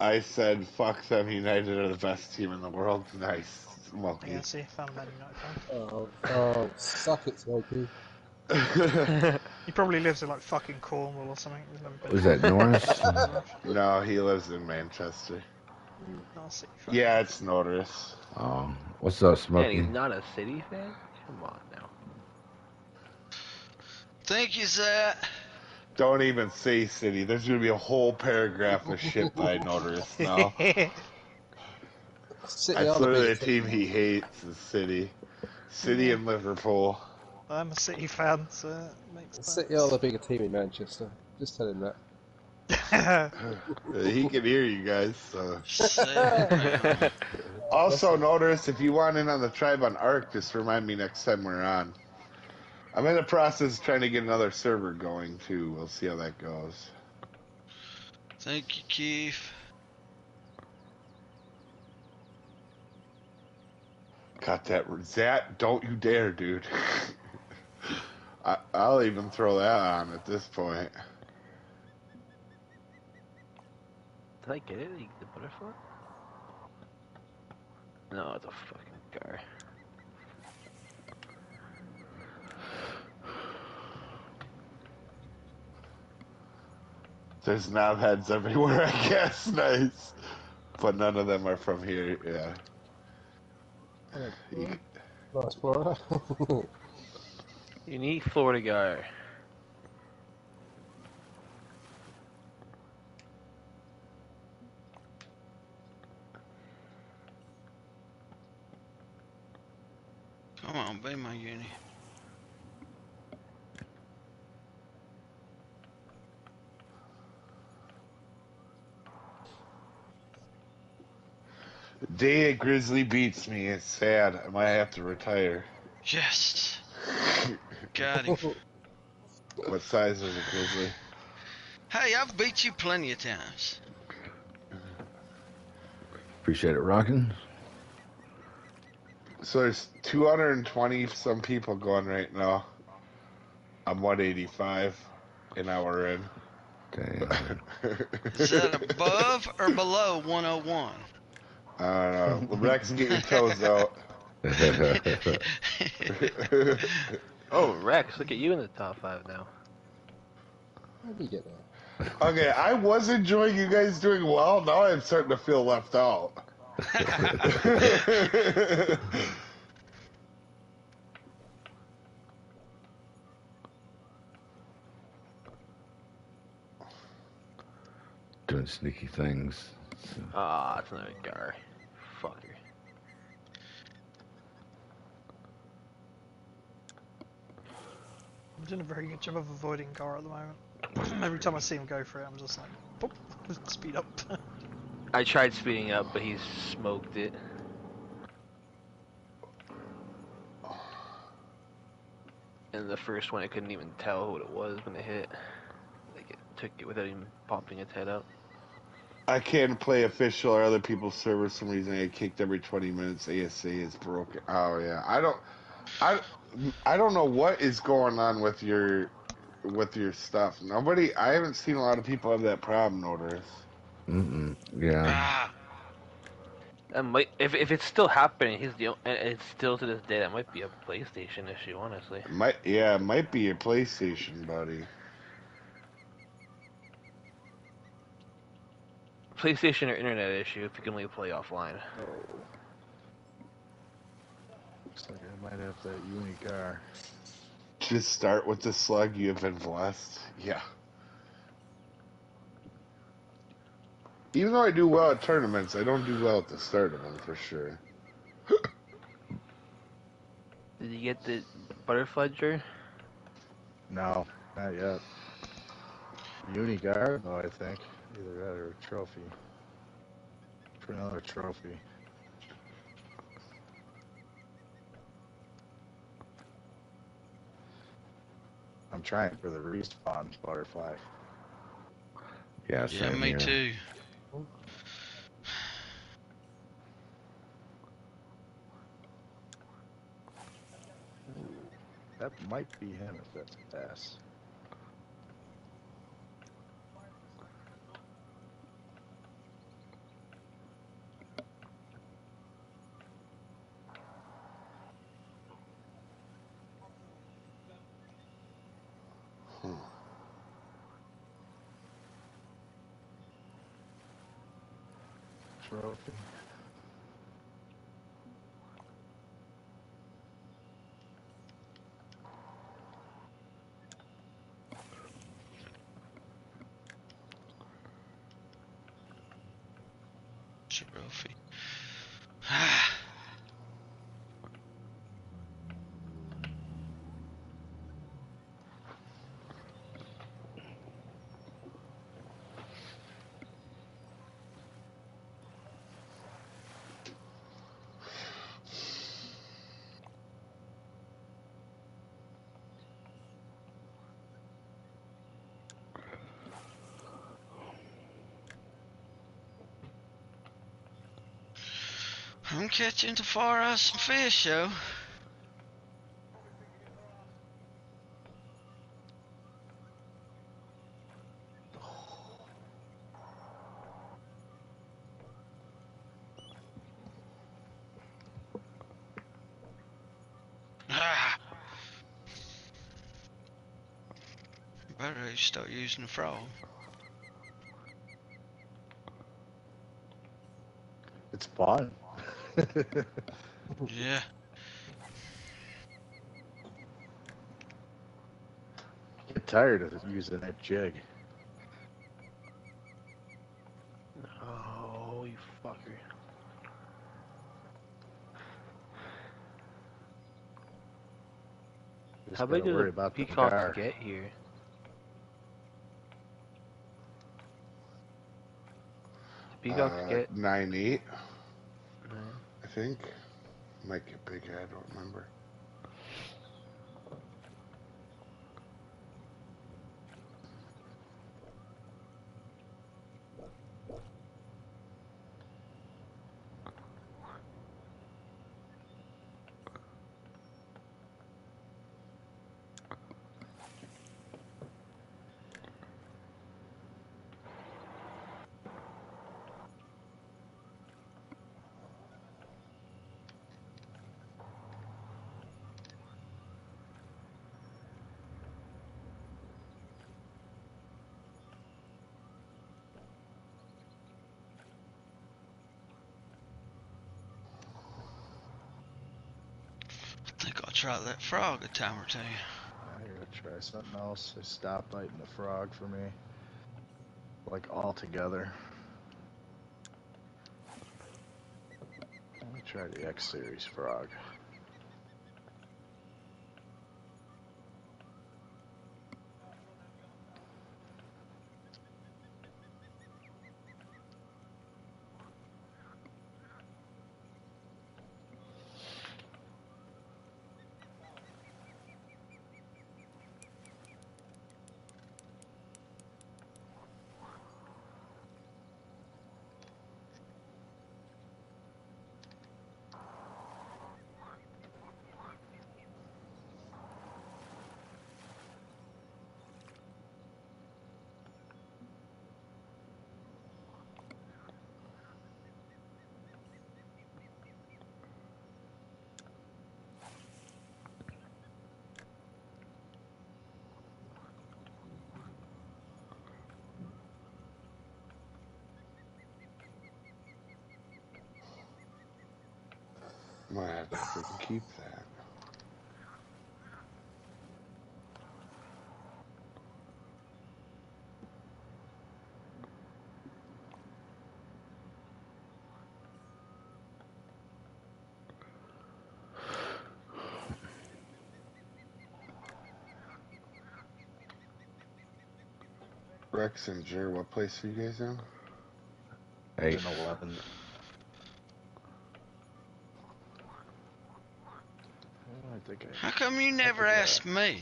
I said fuck them. United are the best team in the world. Nice, monkey. Yeah, see, found a Man United. Oh, oh, suck it, Smokey. He probably lives in like fucking Cornwall or something. We've never been Was that Norris? no, he lives in Manchester. City. Yeah, it's Norris. um, what's up, man, Smokey? he's not a City fan. Come on now. Thank you, Zach. Don't even say city. There's gonna be a whole paragraph of shit by Norris now. City That's are the literally the biggest team he hates is City. City and Liverpool. I'm a City fan, so it makes sense. City are the bigger team in Manchester. Just tell him that. He can hear you guys. So. Also, notice if you want in on the tribe on Ark, just remind me next time we're on. I'm in the process of trying to get another server going too. We'll see how that goes. Thank you, Keith. Got that, Zat? Don't you dare, dude. I, I'll even throw that on at this point. Did I get it? The butterfly? No, it's a fucking car. There's knobheads everywhere, I guess. Nice. But none of them are from here, yeah. You- Nice, Florida. Unique Florida guy. Come on, be my uni. Day a Grizzly beats me. It's sad. I might have to retire. Yes. Got him. What size is a Grizzly? Hey, I've beat you plenty of times. Appreciate it, rocking. So there's 220 some people going right now. I'm 185 an hour in. Damn. Is that above or below 101? I don't know. Rex, get your toes out. Oh, Rex, look at you in the top five now. How did you get there? okay, I was enjoying you guys doing well. Now I'm starting to feel left out. Doing sneaky things. Ah, it's another guy. Fucker. I'm doing a very good job of avoiding Gar at the moment. Every time I see him go for it, I'm just like, boop, speed up. I tried speeding up, but he smoked it. And the first one, I couldn't even tell what it was when it hit. Like it took it without even popping its head out. I can't play official or other people's servers. For some reason, I get kicked every 20 minutes. ASA is broken. Oh yeah, I don't, I, I don't know what is going on with your, with your stuff. Nobody. I haven't seen a lot of people have that problem. Notice. Mm-mm. Yeah. Ah, That might, if if it's still happening, he's the it's still to this day. That might be a PlayStation issue, honestly. It might yeah, it might be your PlayStation, buddy. PlayStation or internet issue if you can only play offline. Oh. Looks like I might have that Unicar. Just start with the slug. You have been blessed. Yeah. Even though I do well at tournaments, I don't do well at the start of them for sure. Did you get the butterfly Drew? No, not yet. Unicar, though, I think. Either that or a trophy. For another trophy. I'm trying for the respawn butterfly. Yeah, Yeah, me here. too. That might be him if that's a pass. Hmm. Trophy. Trophy. I'm catching to far out some fish, yo. Ah. Better start using the frog. It's fun. Yeah. Get tired of using that jig. Oh, you fucker. Just How big does worry about the peacock car. get here? Peacocks Uh, get. nine eight, I think. Might get bigger. I don't remember. I think I'll try that frog a time or two. I gotta try something else. They stopped biting the frog for me. Like altogether. Let me try the X Series frog. Rex and Jer, what place are you guys in? Eight. An 11. I think I How come you never asked me?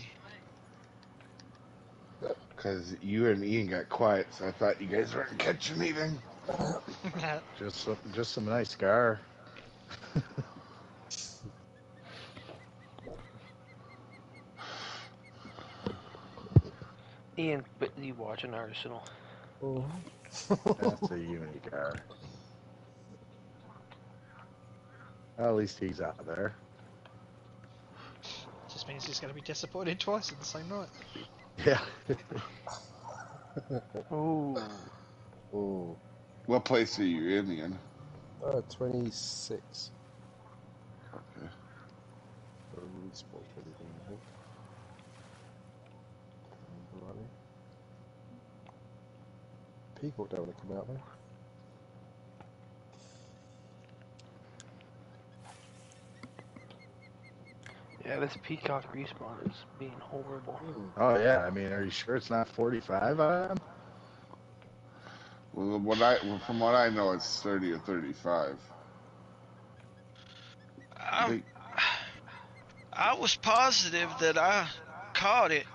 Because you and Ian got quiet, so I thought you guys weren't catching anything. just some, just some nice gar. Ian, but you watching Arsenal? Oh. That's a uni gar. At least he's out of there. Just means he's going to be disappointed twice in the same night. Yeah. Ooh. oh. What place are you in, Ian? Uh, 26. Okay. Um, respawn everything, I think. Remember rightly. Peacock don't want to come out there. Yeah, this Peacock respawn is being horrible. Hmm. Oh yeah. I mean, are you sure it's not 45 on? Well, what I well, from what I know, it's thirty or thirty-five. Um, I I, I was positive that I caught it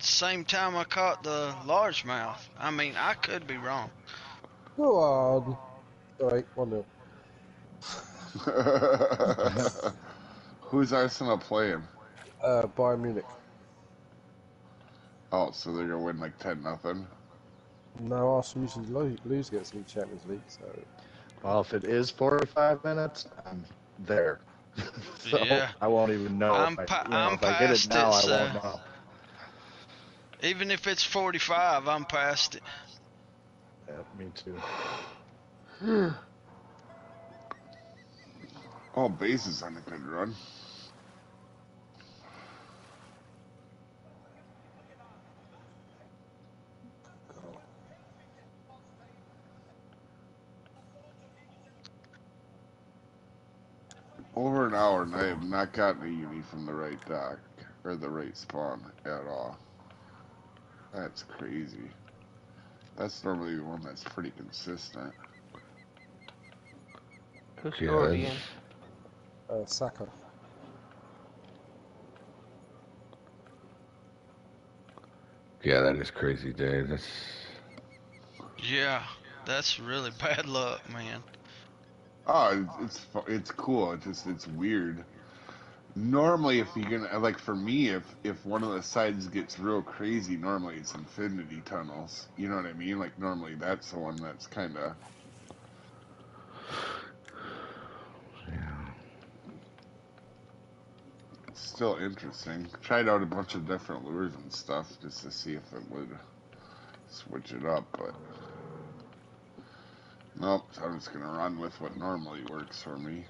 the same time I caught the largemouth. I mean, I could be wrong. Go on! Alright, 1 0. Who's Arsenal playing? Uh, Bayern Munich. Oh, so they're gonna win like ten nothing. No, Arsenal usually lo- lose against them in Champions League, so. Well, if it is 45 minutes, I'm there. so Yeah. I won't even know. I'm if I, pa- you know, I'm if I get it now, it, I won't know. Even if it's 45, I'm past it. Yeah, me too. All bases on a good run. Over an hour, and I have not gotten a uni from the right dock or the right spawn at all. That's crazy. That's normally the one that's pretty consistent. Who Yeah, scored, it's- Ian? Uh, Saka. Yeah, that is crazy, Dave. That's Yeah, that's really bad luck, man. Oh, it's it's it's cool. It's just it's weird. Normally, if you can like for me, if if one of the sides gets real crazy, normally it's infinity tunnels. You know what I mean? Like normally that's the one that's kind of yeah. still interesting. Tried out a bunch of different lures and stuff just to see if it would switch it up, but nope. I'm just gonna run with what normally works for me.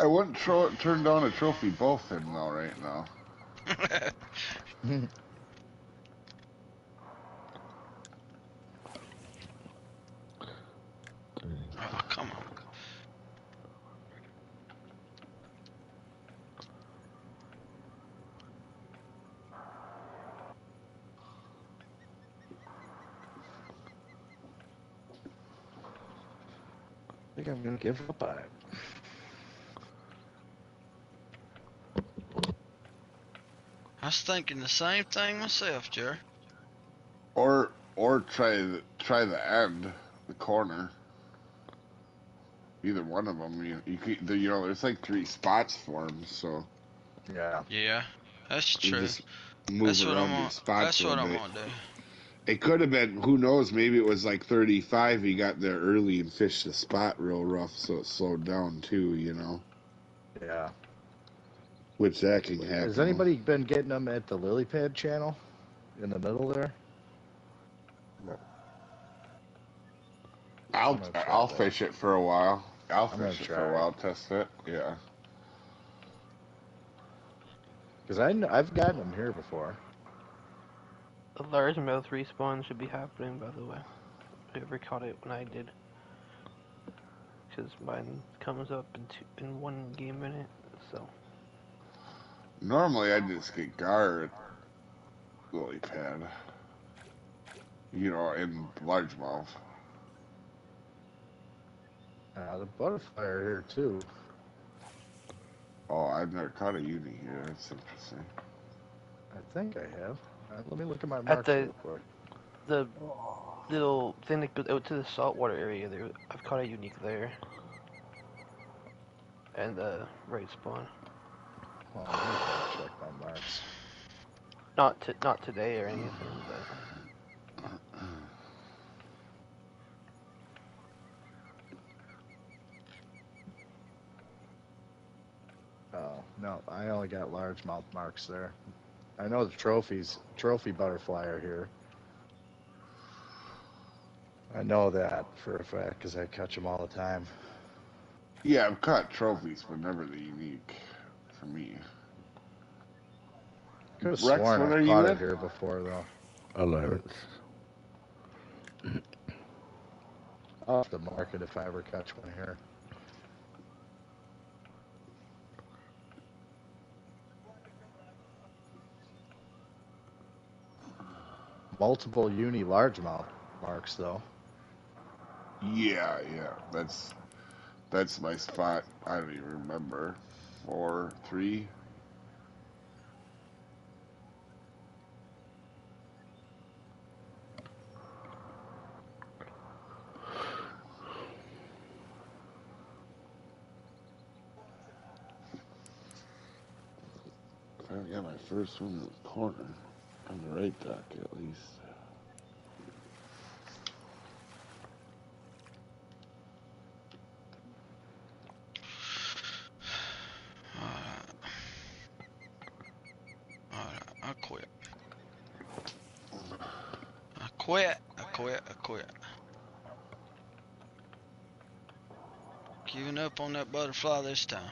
I wouldn't tro- turn down a trophy both in though right now. Oh, come on. I think I'm gonna give up on it. Was thinking the same thing myself, Jerry. Or or try the try the end, the corner. Either one of them, you you, could, the, you know, there's like three spots for them, so Yeah. Yeah, that's true. That's what I'm on. That's what I'm bit. gonna do. It could have been, who knows? Maybe it was like 35. He got there early and fished the spot real rough, so it slowed down too. You know. Yeah. Which that can happen. Has anybody been getting them at the lily pad channel in the middle there? No. I'll I'm gonna try I'll that. fish it for a while. I'll I'm fish it for try a it. while. Test it. Yeah. Because I kn- I've gotten them here before. The largemouth respawn should be happening, by the way. Whoever caught it when I did. Because mine comes up in two, in one game minute, so. Normally I just get guard lily pad. You know, in largemouth. Uh, the butterfly are here too. Oh, I've never caught a uni here. That's interesting. I think I have. Uh, let me look at my marks the- real quick. The little thing that goes out to the saltwater area there, I've caught a unique there. And the right spawn. Hold on, let me check my marks. Not to, not today or anything, but Oh no, I only got largemouth marks there. I know the trophies, trophy butterfly are here. I know that for a fact because I catch them all the time. Yeah, I've caught trophies, but never the unique for me. Could have Rex, sworn what are I you caught in? it here before though. Eleven. I'll have to mark it if I ever catch one here. Multiple uni largemouth marks though. Yeah, yeah. That's that's my spot. I don't even remember. Four, three. I got my first one in the corner. On the right dock, at least. Alright. Alright, I quit. I quit. I quit. I quit. Giving up on that butterfly this time.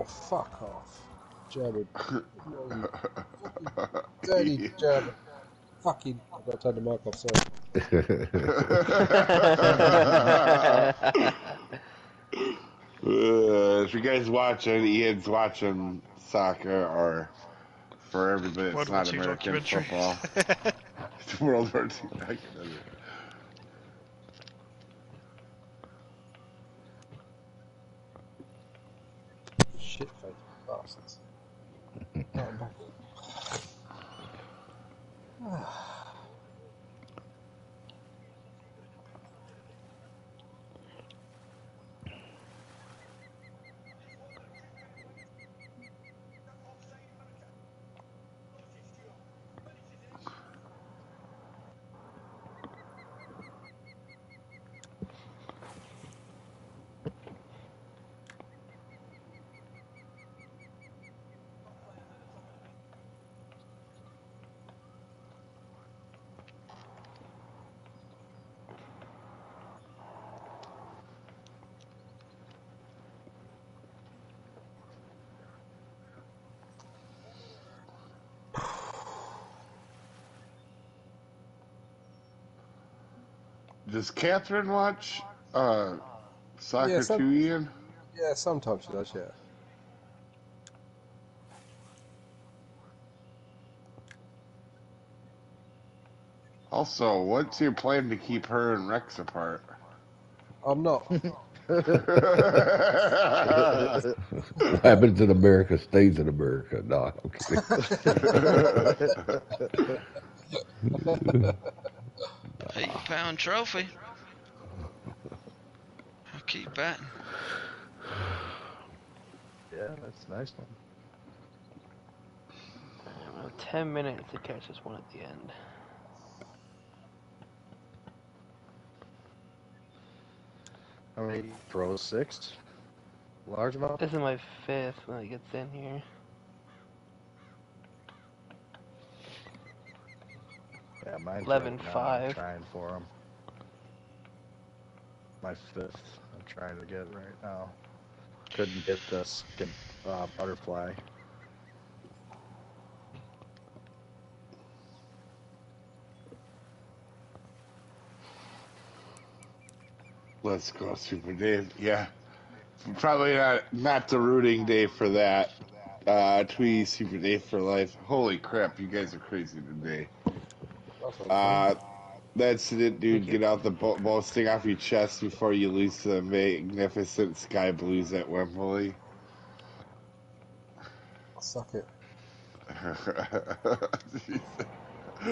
Oh, fuck off. German. Dirty German! Fucking. I've got to turn the mic off, sorry. Uh, if you guys watching, Ian's watching soccer, or for everybody World that's not American documentary. football, it's World War II documentary. Shit face bastards. Right, I'm back. Does Catherine watch uh, soccer Yeah, some- too, Ian? Yeah, sometimes she does, yeah. Also, what's your plan to keep her and Rex apart? I'm not. What happens in America stays in America. No, I'm kidding. Eight pound trophy. I'll keep batting. Yeah, that's a nice one. About Ten minutes to catch this one at the end. How many throws? Six? Large amount? This is my fifth when it gets in here. Mine's 11, right now. I'm five. trying for them. My fifth. I'm trying to get right now. Couldn't get this uh, butterfly. Let's go, Super Dave. Yeah, probably not not the rooting day for that. Uh, Tweety Super Dave for life. Holy crap, you guys are crazy today. Uh, that's it, dude. Get out the bo- boasting off your chest before you lose to the magnificent Sky Blues at Wembley. Suck it.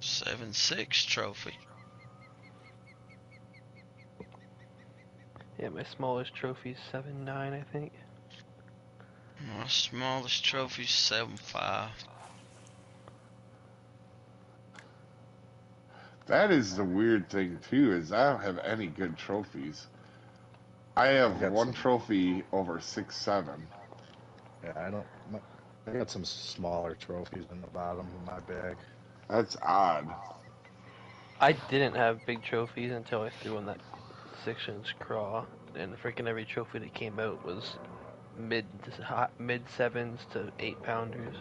Seven six trophy. Yeah, my smallest trophy is seven nine, I think. My smallest trophy is seven five. That is the weird thing too. Is I don't have any good trophies. I have got one some. trophy over six seven. Yeah, I don't. my- I got some smaller trophies in the bottom of my bag. That's odd. I didn't have big trophies until I threw in that six inch craw, and freaking every trophy that came out was mid hot, mid sevens to eight pounders.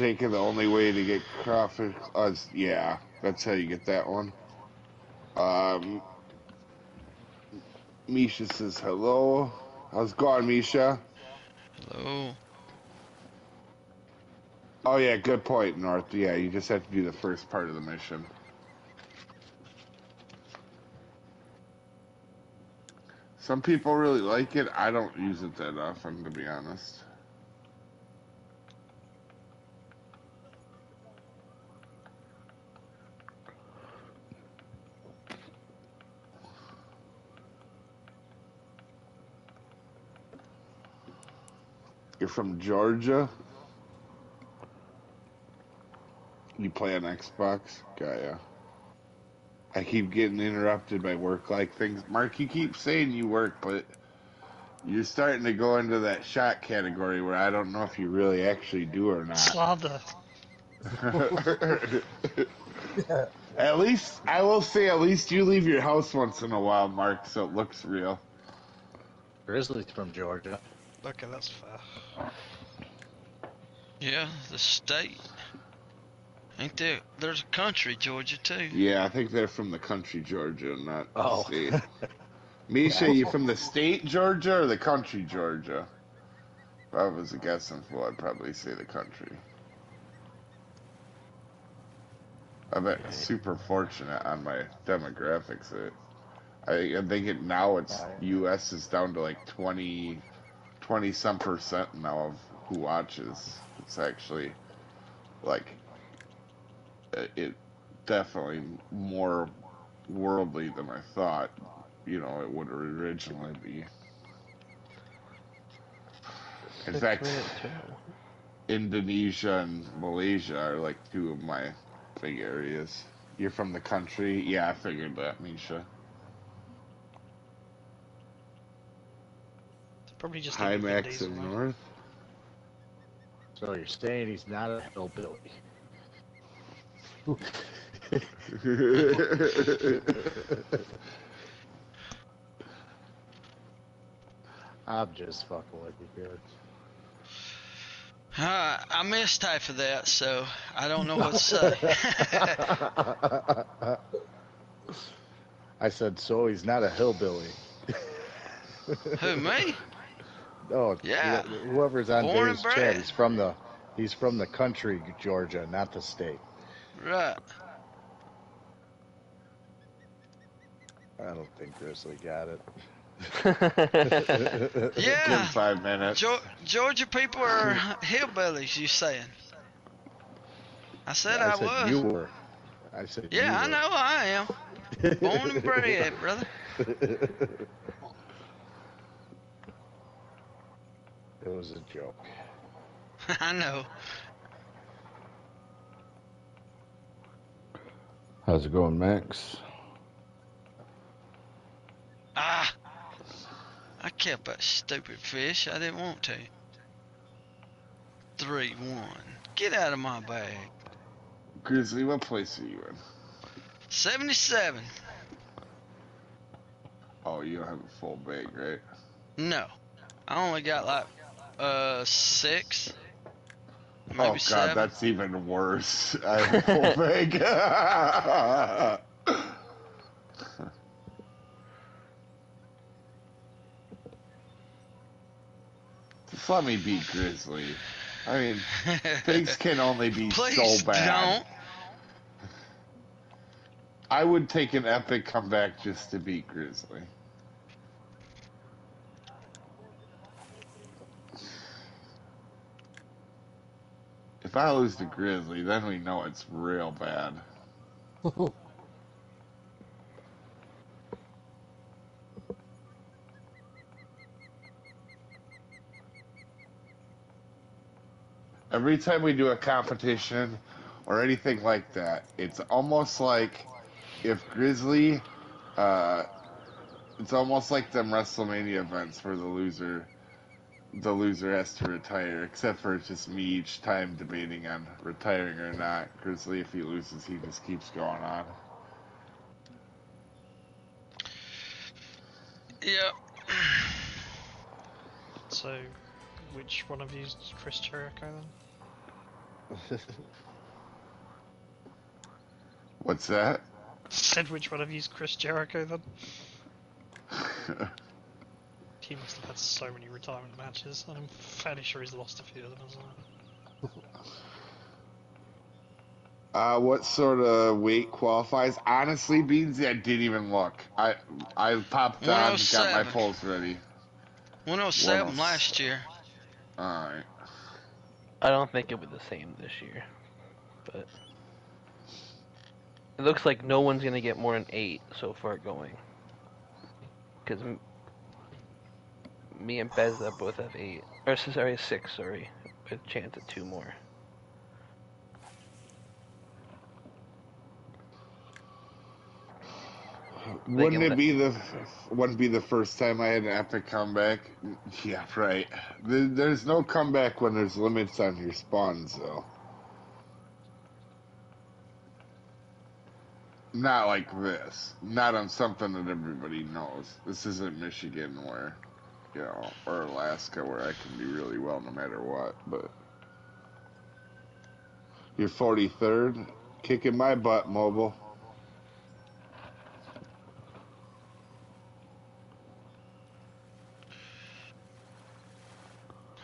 I think the only way to get crawfish is yeah, that's how you get that one. Um, Misha says hello. How's it going, Misha? Hello. Oh yeah, good point, North. Yeah, you just have to do the first part of the mission. Some people really like it. I don't use it that often, to be honest. From Georgia? You play on Xbox? Got ya. I keep getting interrupted by work like things. Mark, you keep saying you work, but you're starting to go into that shot category where I don't know if you really actually do or not. Slander. at least, I will say, at least you leave your house once in a while, Mark, so it looks real. Grizzly's from Georgia. Okay, that's fair. Yeah, the state. Ain't there? There's a country, Georgia too. Yeah, I think they're from the country, Georgia, not Oh. the state. Misha, you from the state, Georgia, or the country, Georgia? If I was a guessing fool, I'd probably say the country. I bet super fortunate on my demographics. It, I, I think it now it's U.S. is down to like 20, 20 some percent now of who watches. It's actually like it, it definitely more worldly than I thought. You know, it would originally be. In Six fact. Indonesia and Malaysia are like two of my big areas. You're from the country? Yeah, I figured that, Misha. Probably just High Max Diesel in. North. So you're saying he's not a hillbilly? I'm just fucking with you, kid. Uh, I missed half of that, so I don't know what to say. I said, so he's not a hillbilly. Who me? Oh, Yeah. Whoever's on Born Dave's chat, he's from the he's from the country, Georgia, not the state. Right. I don't think Grizzly got it. Good Yeah. five minutes. Geor- Georgia people are hillbillies. You saying? I said I, said was. you were. I said you Yeah, I know I am. Born and bred, brother. was a joke. I know. How's it going, Max? Ah. I kept that stupid fish. I didn't want to. Three one. Get out of my bag. Grizzly, what place are you in? Seventy-seven. Oh, you don't have a full bag, right? No. I only got like uh six. Maybe oh god, seven. that's even worse. I have a. Just let me be Grizzly. I mean, things can only be Please so bad. don't. I would take an epic comeback just to beat Grizzly. If I lose to Grizzly, then we know it's real bad. Every time we do a competition or anything like that, it's almost like if Grizzly, uh, it's almost like them WrestleMania events where the loser, the loser has to retire. Except for it's just me each time debating on retiring or not. Grizzly, if he loses, he just keeps going on. Yeah. So, which one of you's Chris Jericho then? What's that? Said which one of you's Chris Jericho then? He must have had so many retirement matches, and I'm fairly sure he's lost a few of them as well. Uh, what sort of weight qualifies? Honestly, Beansy, I didn't even look. I I popped on, got my 107. pulse ready. 107 One oh last year. Alright. I don't think it'll be the same this year, but it looks like no one's gonna get more than eight so far going. Because me and Bezza both have eight, or sorry, six. Sorry, with a chance at two more. Wouldn't it be the wouldn't be the first time I had an epic comeback? Yeah, right. There's no comeback when there's limits on your spawns, though. Not like this. Not on something that everybody knows. This isn't Michigan where, you know, or Alaska where I can do really well no matter what. But you're 43rd, kicking my butt, mobile.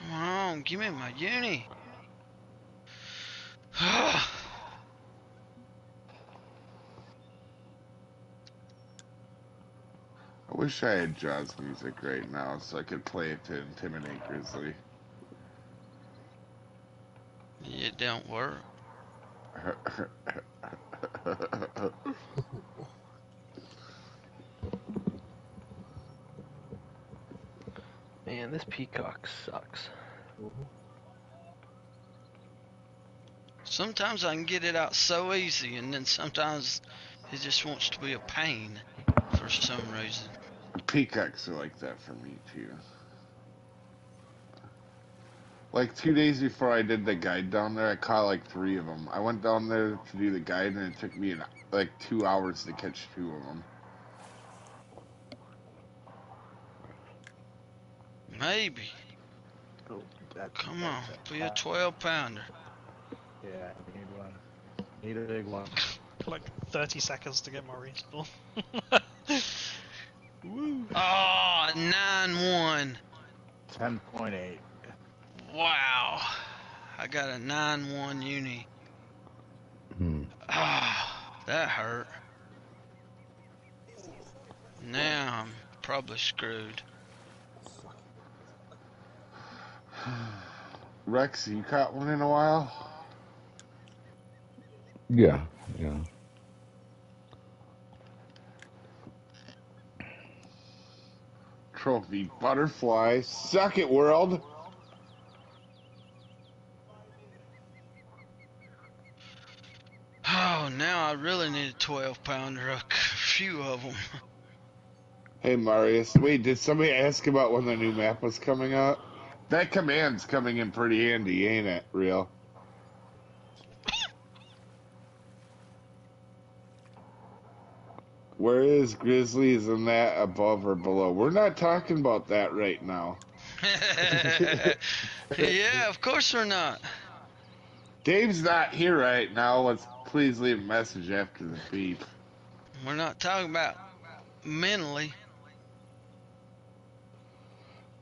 Come on, give me my uni. wish I had jazz music right now so I could play it to intimidate Grizzly. it don't work. Man, this peacock sucks. Sometimes I can get it out so easy, and then sometimes it just wants to be a pain for some reason. Peacocks are like that for me too. Like two days before I did the guide down there, I caught like three of them. I went down there to do the guide, and it took me an, like two hours to catch two of them. Maybe. Oh, that- Come on, that's be a uh, 12 pounder. Yeah, I need one. Need a big one. Like 30 seconds to get my respawn. Woo! Oh, 9 1. 10.8. Wow. I got a 9 1 uni. Hmm. Ah, that hurt. Now I'm probably screwed. Rex, you caught one in a while? Yeah, yeah. Trophy butterfly, suck it, world. Oh, now I really need a 12 pounder, a few of them. Hey Marius, wait, did somebody ask about when the new map was coming out? That command's coming in pretty handy, ain't it? Real. Where is Grizzlies and that above or below? We're not talking about that right now. yeah, of course we're not. Dave's not here right now. Let's please leave a message after the beep. We're not talking about mentally.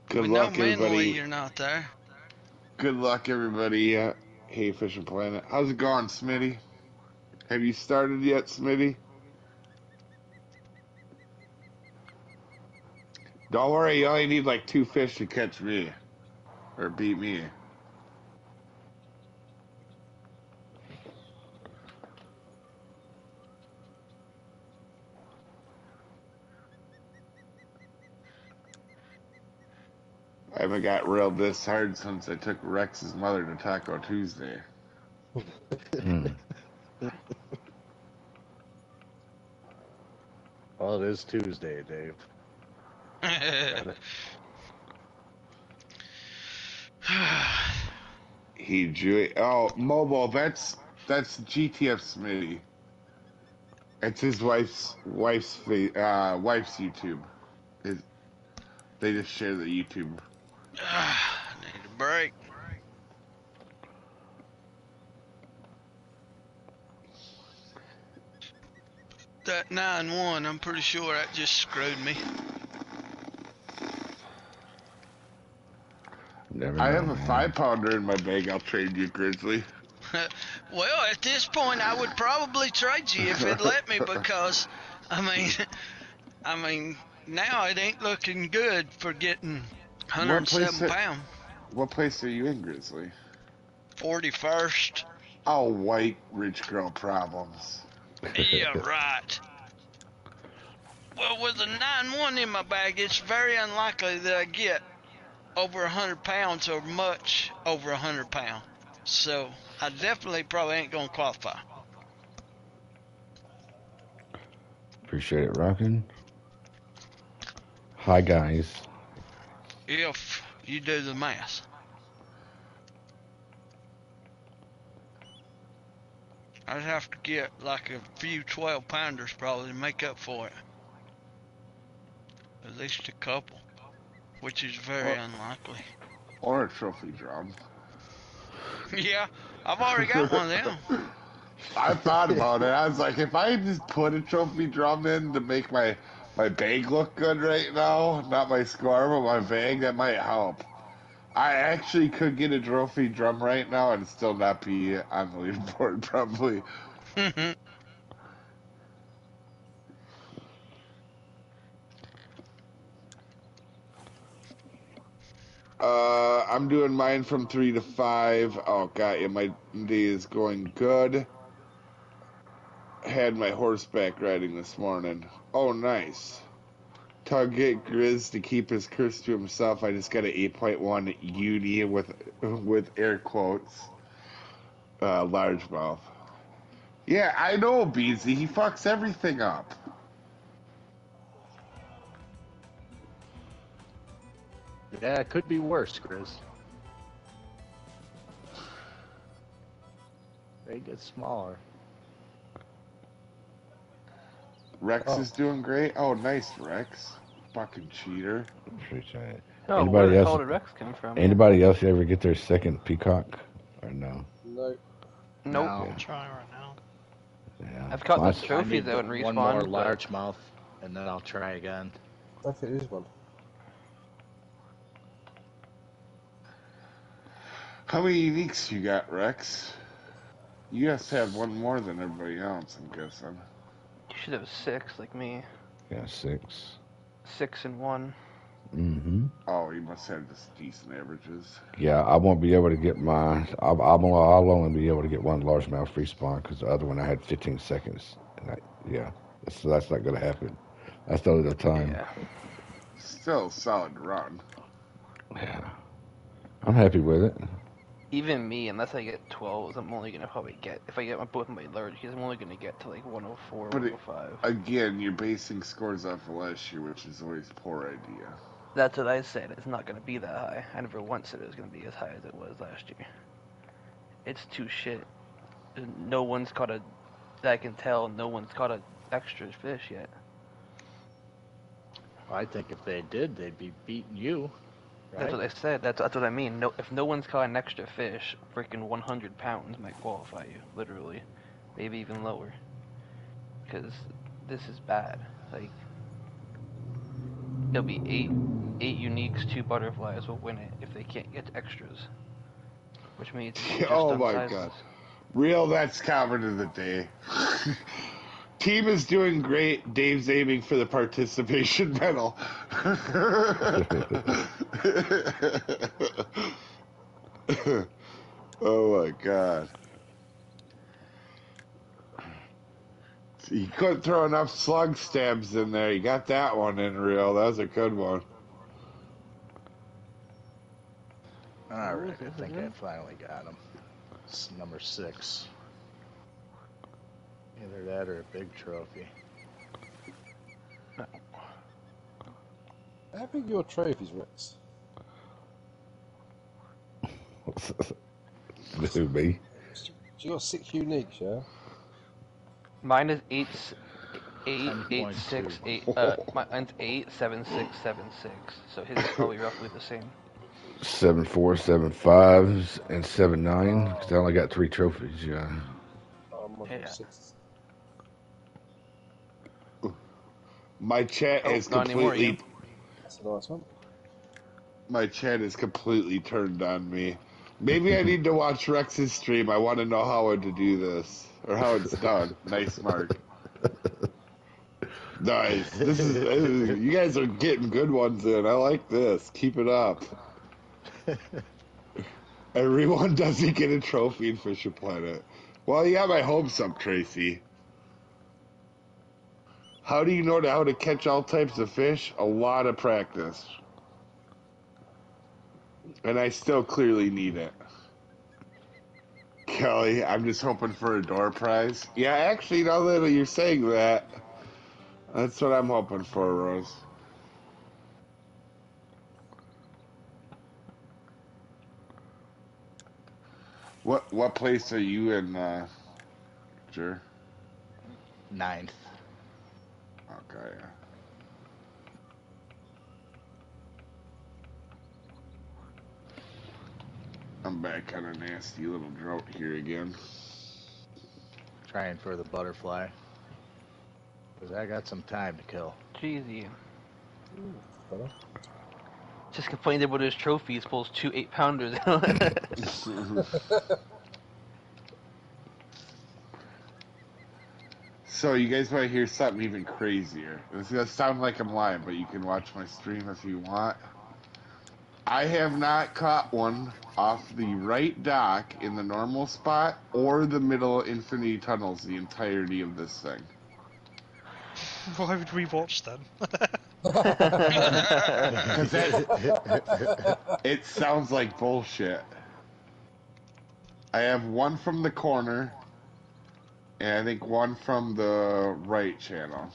Good we luck, know mentally everybody. you're not there. Good luck, everybody. Uh, hey, Fishing Planet. How's it going, Smitty? Have you started yet, Smitty? Don't worry, you only need like two fish to catch me. Or beat me. I haven't got reeled this hard since I took Rex's mother to Taco Tuesday. Hmm. Well, it is Tuesday, Dave. He drew it. Oh, mobile. That's that's GTF Smitty. It's his wife's wife's uh, wife's YouTube. His, they just share the YouTube. need a break. That 9-1, I'm pretty sure that just screwed me. Never I have a man. five pounder in my bag. I'll trade you, Grizzly. Well, at this point, I would probably trade you if it let me because, I mean, I mean, now it ain't looking good for getting place 107 it- pound. What place are you in, Grizzly? 41st. Oh, white rich girl problems. yeah, right. Well, with a 9-1 in my bag, it's very unlikely that I get over 100 pounds or much over 100 pounds. So, I definitely probably ain't gonna qualify. Appreciate it, rocking. Hi, guys. If you do the math. I'd have to get like a few 12 pounders probably to make up for it. At least a couple. Which is very unlikely. Or a trophy drum. yeah, I've already got one of them. I thought about it. I was like, if I just put a trophy drum in to make my my bag look good right now, not my score, but my bag, that might help. I actually could get a trophy drum right now and still not be on the leaderboard, probably. Uh, I'm doing mine from three to five. Oh, got you. My day is going good. Had my horseback riding this morning. Oh, nice. to get Grizz to keep his curse to himself, I just got an 8.1 UD with with air quotes, uh, largemouth. Yeah, I know, Beezy. He fucks everything up. Yeah, it could be worse, Chris. They get smaller. Rex Oh. is doing great. Oh, nice, Rex. Fucking cheater. Appreciate it. Oh, Anybody where the else- did Rex come from? Anybody else ever get their second peacock? Or no? No. Nope. No. I'm trying right now. Yeah. I've caught Mine's- the I trophies need that would the respawn. one more but largemouth, and then I'll try again. I think there is one. How many uniques you got, Rex? You guys have one more than everybody else, I'm guessing. You should have six, like me. Yeah, six. Six and one. Mm-hmm. Oh, you must have just decent averages. Yeah, I won't be able to get my. I'll, I'll, I'll only be able to get one largemouth free spawn because the other one I had 15 seconds. And I, yeah, so that's not gonna happen. That's the other time. Yeah. Still a solid run. Yeah. I'm happy with it. Even me, unless I get 12s, I'm only gonna probably get. If I get my, both my large, I'm only gonna get to like 104, But it- 105. Again, you're basing scores off of last year, which is always a poor idea. That's what I said. It's not gonna be that high. I never once said it was gonna be as high as it was last year. It's too shit. No one's caught a. That I can tell, no one's caught a extra fish yet. I think if they did, they'd be beating you. That's what I said. That's that's what I mean. No, if no one's caught an extra fish, freaking 100 pounds might qualify you, literally, maybe even lower. Because this is bad. Like it'll be eight eight uniques, two butterflies will win it if they can't get extras. Which means oh just Oh my sizes. God. Real, that's comment of the day. Team is doing great. Dave's aiming for the participation medal. oh my god. You couldn't throw enough slug stabs in there. You got that one in real. That was a good one. All right, I think. I finally got him. It's number six. Either that or a big trophy. How big your trophies, Rex? Who me? So you got six uniques, yeah? Mine is eight, s- eight, eight, 10.2. six, eight. Uh, mine's eight, seven, six, seven, six. So his is probably roughly the same. Seven four, seven fives, and seven nine. Cause I only got three trophies. Yeah. Oh, I'm Yeah. six. My chat Oh, is not anymore, completely Ian. That's a nice one. my chat is completely turned on me. Maybe I need to watch Rex's stream. I want to know how to do this or how it's done. nice, Mark. Nice. This is, this is- you guys are getting good ones in. I like this. Keep it up. Everyone doesn't get a trophy in Fisher Planet. Well, you got my hopes up, Tracy. How do you know how to catch all types of fish? A lot of practice. And I still clearly need it. Kelly, I'm just hoping for a door prize. Yeah, actually, now that you're saying that, that's what I'm hoping for, Rose. What what place are you in, uh, Jer? Ninth. Okay. I'm back on a nasty little drought here again. Trying for the butterfly. Because I got some time to kill. Jeez, Ian. Better. Just complained about his trophies, pulls two eight pounders. so you guys want to hear something even crazier? This is gonna sound like I'm lying, but you can watch my stream if you want. I have not caught one off the right dock in the normal spot or the middle infinity tunnels the entirety of this thing. Why would we watch them? Because that, it sounds like bullshit. I have one from the corner, and I think one from the right channel.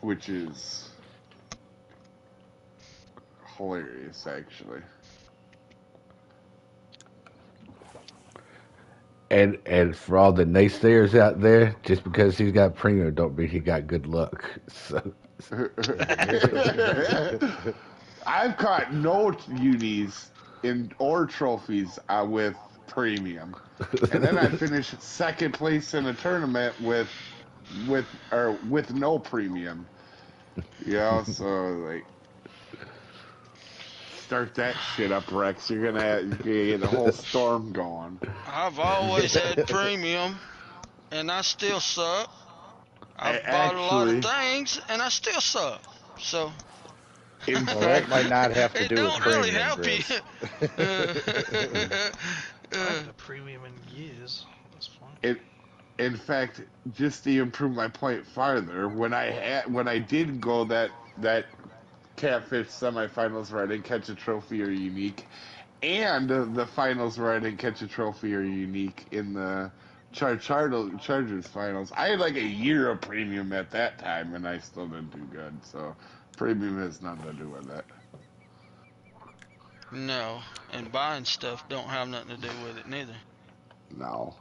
Which is hilarious, actually. And and for all the naysayers out there, just because he's got premium don't mean he got good luck. So I've caught no unis in or trophies uh, with premium, and then I finished second place in a tournament with with or with no premium. You know, so like start that shit up, Rex. You're gonna, you're gonna get a whole storm going. I've always had premium, and I still suck. I've A- bought a lot of things, and I still suck. So In Well, that fact, might not have to it do with don't really premium, help you. Grizz. I haven't uh, a premium in years. That's fine. it, in fact, just to improve my point farther, when I had when I did go that that catfish semifinals where I didn't catch a trophy or unique, and the finals where I didn't catch a trophy or unique in the Char Char Chargers finals, I had like a year of premium at that time, and I still didn't do good. So premium has nothing to do with that. no, and buying stuff don't have nothing to do with it neither. No.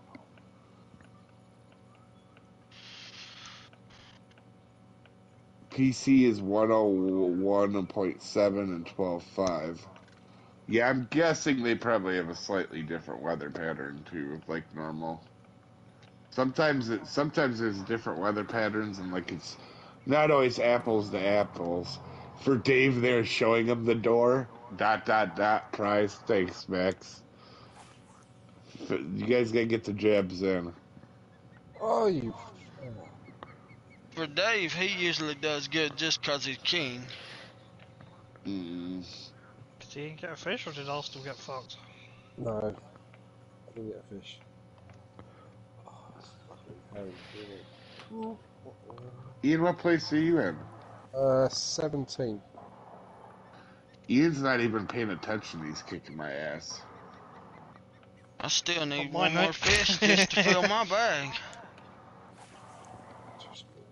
PC is 101.7 and 12.5. Yeah, I'm guessing they probably have a slightly different weather pattern too, like normal. Sometimes it sometimes there's different weather patterns and like it's not always apples to apples. For Dave there showing him the door, dot dot dot prize, thanks Max. You guys gotta get the jabs in. Oh, you. For Dave, he usually does good just 'cause he's king. Mm. Did he get a fish or did Arsenal get fucked? No. I didn't get a fish. Oh, that's fucking hell, really. Ian, what place are you in? Uh, 17. Ian's not even paying attention. He's kicking my ass. I still need Oh, one more fish just to fill my bag.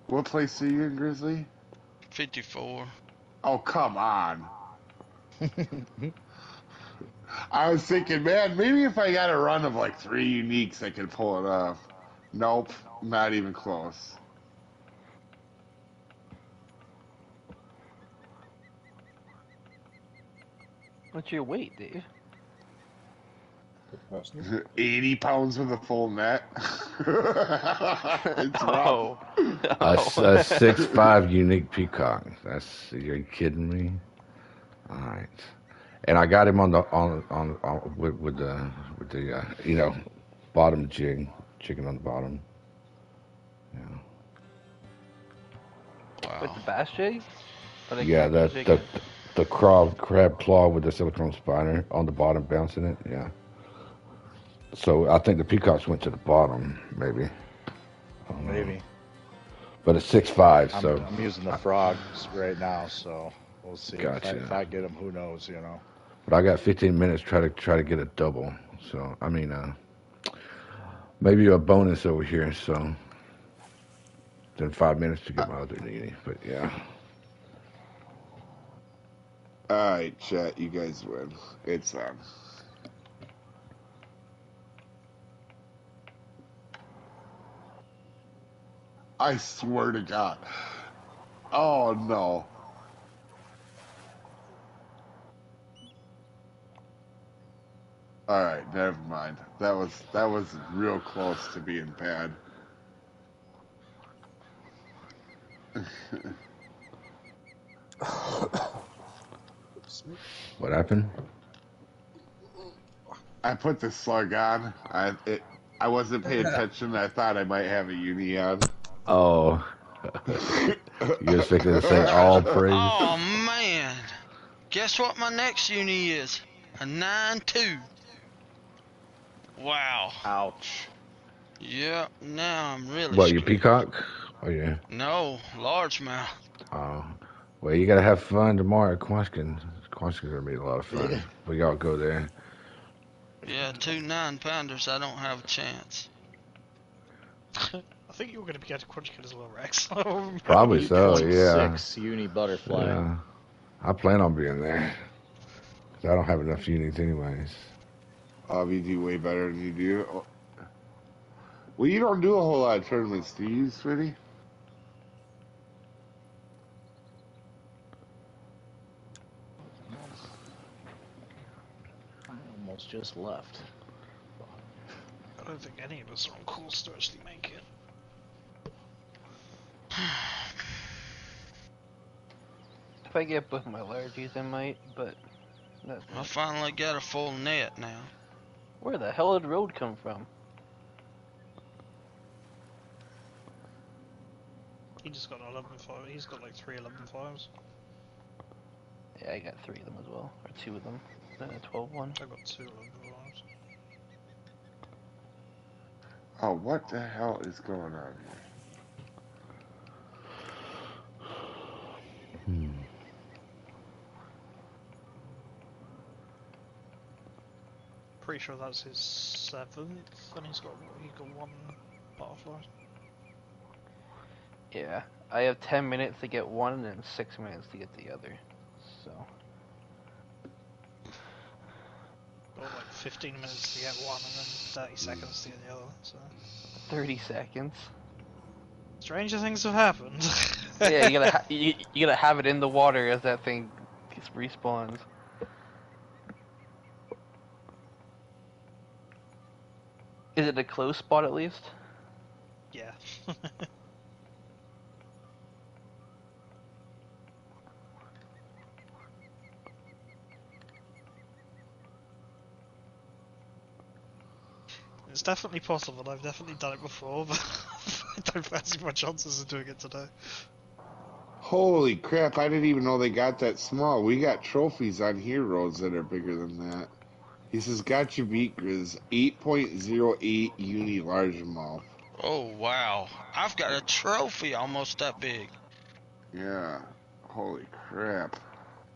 What place are you in, Grizzly? 54. Oh, come on. I was thinking, man, maybe if I got a run of like three uniques, I could pull it off. Nope, not even close. What's your weight, Dave? 80 pounds with a full net. it's rough. Oh. a, s- a six five unique peacock. That's you're kidding me. All right, and I got him on the on on, on with, with the with the uh, you know bottom jig, chicken on the bottom. Yeah, With the bass jig? Yeah. The jig? the the crab crab claw with the silicone spiner on the bottom, bouncing it. Yeah. So I think the peacocks went to the bottom, maybe. Know. Maybe. But it's six five, I'm, so I'm using the frogs right now, so we'll see. If, I, Gotcha. if I get them, who knows, you know. But I got 15 minutes to try to try to get a double. So I mean, uh, maybe a bonus over here. So then five minutes to get my other needy. But yeah, Alright, chat, you guys win. It's on. I swear to God. Oh no. Alright, never mind. That was that was real close to being bad. what happened? I put the slug on. I it, I wasn't paying attention. I thought I might have a uni on. Oh, you expected to say all praise? Oh man. Guess what my next uni is? A 9-2. Wow. Ouch. Yeah, now I'm really What, you peacock? Oh, yeah. No, largemouth. Oh. Well, you gotta have fun tomorrow at Quanchkin. Quanchkin's gonna be a lot of fun. Yeah. We all go there. Yeah, two nine pounders, I don't have a chance. I think you were going to be getting Crunch Kid as well, Rex. Oh, Probably so, yeah. 8.6 uni butterfly. Yeah. I plan on being there. 'Cause I don't have enough units anyways. Avi do way better than you do. Oh. Well, you don't do a whole lot of tournaments, do you, Smitty? I almost just left. I don't think any of us are on course to actually make it. If I get both my largies, I might, but that's I finally got a full net now. Where the hell did road come from? He just got 11 5. He's got like three 11 5s. Yeah, I got three of them as well, or two of them. Then a 12 one. I got two 11 5s. Oh, what the hell is going on here? Hmm. Pretty sure that's his seventh, and he's got he got one butterfly. Yeah, I have 10 minutes to get one and then 6 minutes to get the other. So, Got like 15 minutes to get one, and then 30 seconds to get the other. So 30 seconds. stranger things have happened. yeah, you gotta ha- you, you gotta have it in the water as that thing respawns. Is it a close spot at least? yeah. It's definitely possible. I've definitely done it before, but I don't fancy my chances of doing it today. Holy crap, I didn't even know they got that small. We got trophies on heroes that are bigger than that. He says, got you beat, Grizz. 8.08 uni largemouth. Oh wow, I've got a trophy almost that big. Yeah. Holy crap.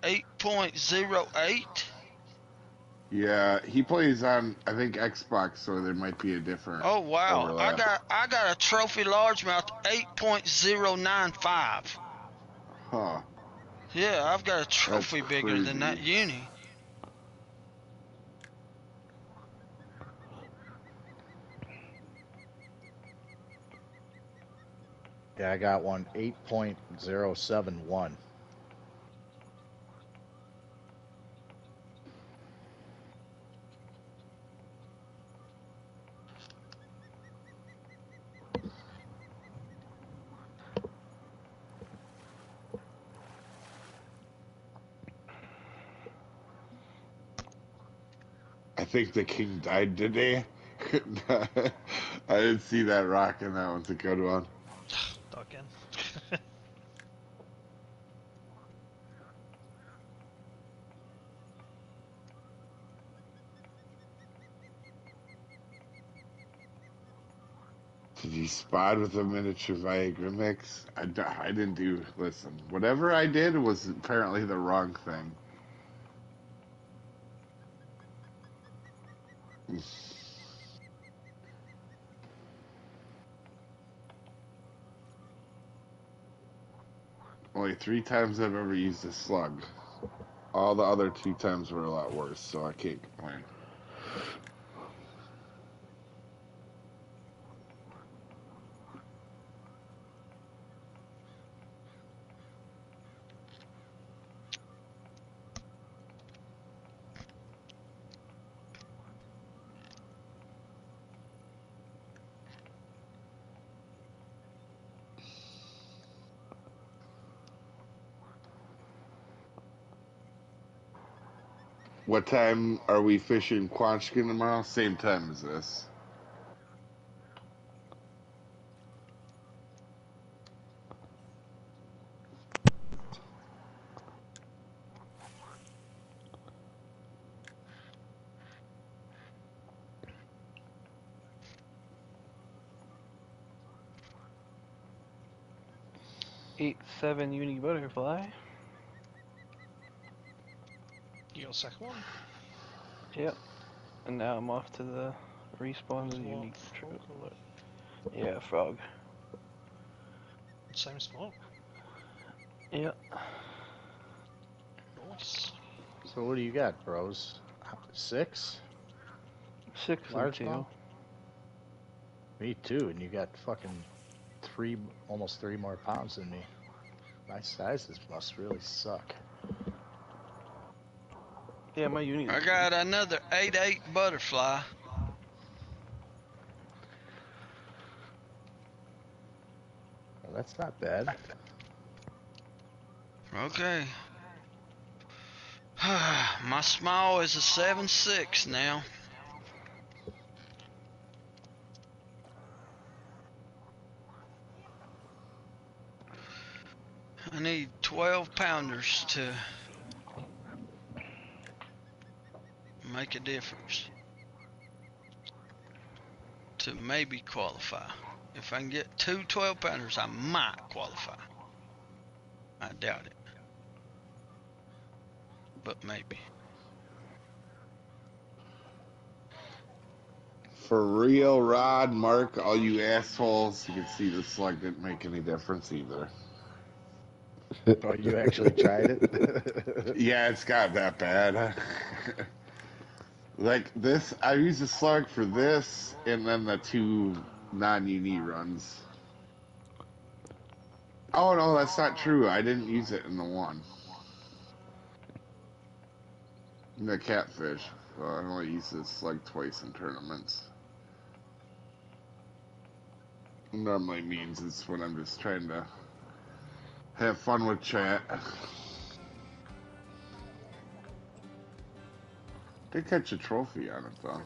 8.08. Yeah, he plays on, I think, Xbox, so there might be a different. Oh wow, I got I got a trophy largemouth 8.095. Huh. Yeah, I've got a trophy bigger than that uni. Yeah, I got one 8.071. I think the king died today. I didn't see that rock and that one's a good one. Again. Did you spot with a miniature Viagra mix? I, I didn't do. Listen, whatever I did was apparently the wrong thing. Hmm. Only three times I've ever used a slug. All the other two times were a lot worse, so I can't complain. What time are we fishing Quanchkin tomorrow? Same time as this. Eight seven uni butterfly. You got a second one? Yep. And now I'm off to the respawn of the What, unique frog trophy. or? Yeah, frog. Same spot. Yep. Nice. So what do you got, bros? Six? Six and two. ball? Me too, and you got fucking three, almost three more pounds than me. My sizes must really suck. Yeah, my uni. I got another 8-8 butterfly. Well, that's not bad. Okay. My small is a 7-6 now. I need 12 pounders to make a difference. To maybe qualify. If I can get two 12 pounders, I might qualify. I doubt it. But maybe. For real, Rod, Mark, all you assholes, you can see the slug didn't make any difference either. Oh, you actually tried it? Yeah, it's got that bad. like this, I use the slug for this, and then the two non-uni runs. Oh no, that's not true. I didn't use it in the one. In the catfish. I only use this slug twice in tournaments. Normally means it's when I'm just trying to have fun with chat. Did catch a trophy on it though.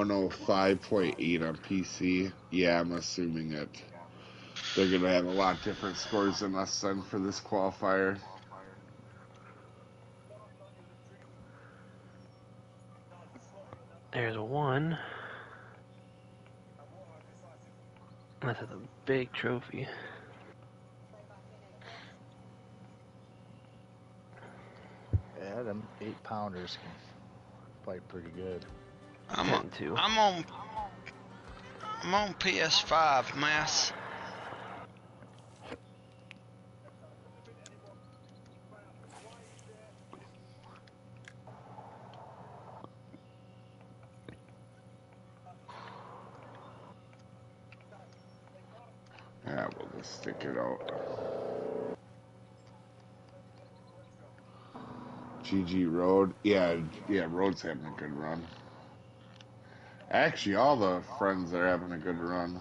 One oh five point eight on PC. Yeah, I'm assuming it. They're gonna have a lot different scores than us then for this qualifier. There's a one. That's a big trophy. yeah, them eight pounders can fight pretty good. I'm on, two. I'm on I'm on PS5, mass. Yeah, we'll just stick it out. GG Road. Yeah, yeah, Road's having a good run. Actually, all the friends are having a good run.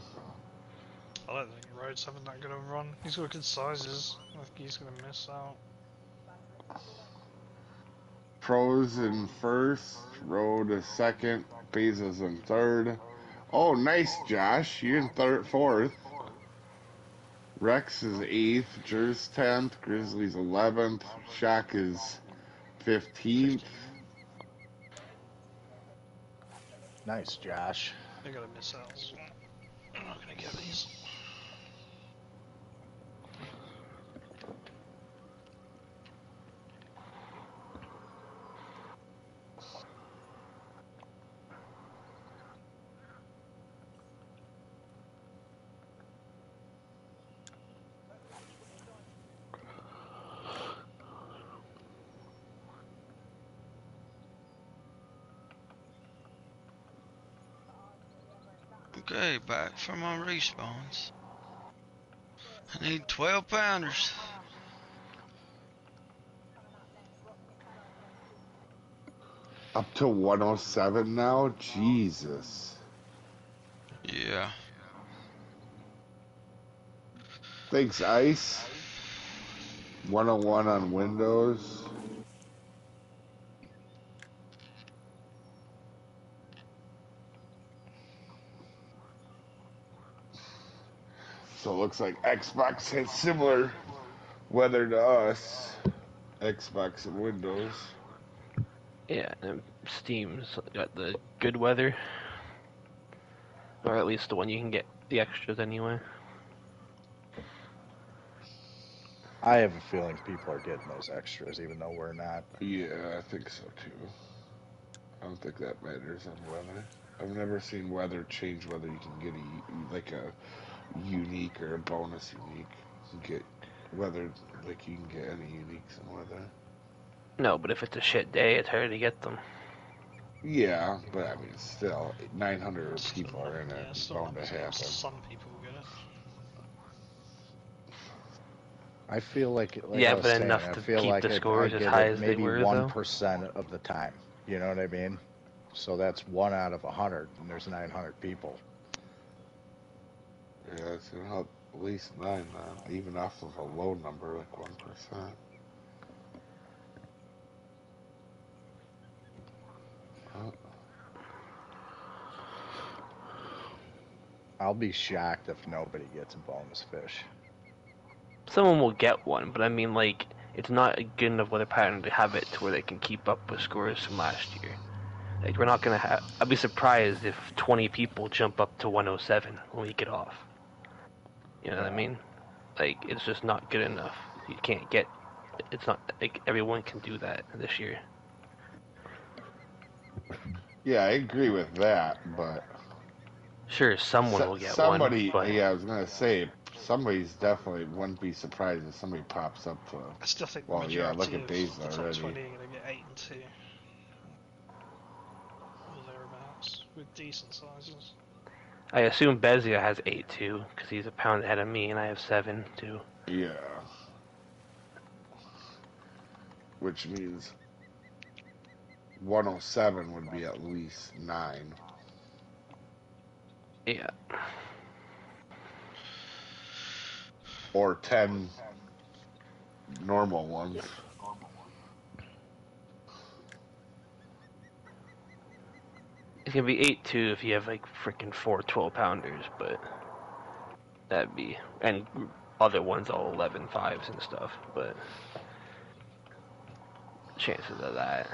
I don't think Rhodes having that good of a run. He's got good sizes. I think he's gonna miss out. Pros in first, Road is second, Bezos in third. Oh, nice, Josh. You're in third, fourth. Rex is eighth, Jers tenth, Grizzlies eleventh, Shock is fifteenth. Nice, Josh. They're. I'm not gonna get these. Okay, back for my respawns. I need 12 pounders. Up to 107 now? Jesus. Yeah. Thanks, Ice. 101 on Windows. So it looks like Xbox has similar weather to us. Xbox and Windows. Yeah, and Steam's got the good weather. Or at least the one you can get the extras anyway. I have a feeling people are getting those extras, even though we're not. Yeah, I think so too. I don't think that matters on weather. I've never seen weather change whether you can get a like a unique or a bonus unique. You can get whether like you can get any uniques in weather. No, but if it's a shit day, it's hard to get them. Yeah, but I mean, still, 900 Still people are in not- it. yeah, It's bound to happen. Some people get it. I feel like, like Yeah, I was but saying, enough I to feel keep like the I- I scores as get high as they maybe were, though. one percent of the time. You know what I mean? So that's one out of a hundred, and there's 900 people. Yeah, it's gonna help at least nine now, even off of a low number like one percent. I'll be shocked if nobody gets a bonus fish. Someone will get one, but I mean, like, it's not a good enough weather pattern to have it to where they can keep up with scores from last year. Like, we're not gonna have. I'd be surprised if 20 people jump up to 107 when we get off. You know what I mean? Like, it's just not good enough. You can't get. It's not like everyone can do that this year. Yeah, I agree with that, but Sure, someone so- will get somebody, one, but yeah, I was gonna say somebody's definitely wouldn't be surprised if somebody pops up to. I still think Well, the yeah, look at of Basil the top already. 20 are going to get 8 and 2. Or thereabouts, with decent sizes. I assume Bezia has eight too, because he's a pound ahead of me, and I have seven too. Yeah. Which means 107 would be at least nine. Yeah. or 10 normal ones. It's gonna be eight two if you have like freaking four 12 pounders, but that'd be and other ones all 11 fives and stuff, but chances of that.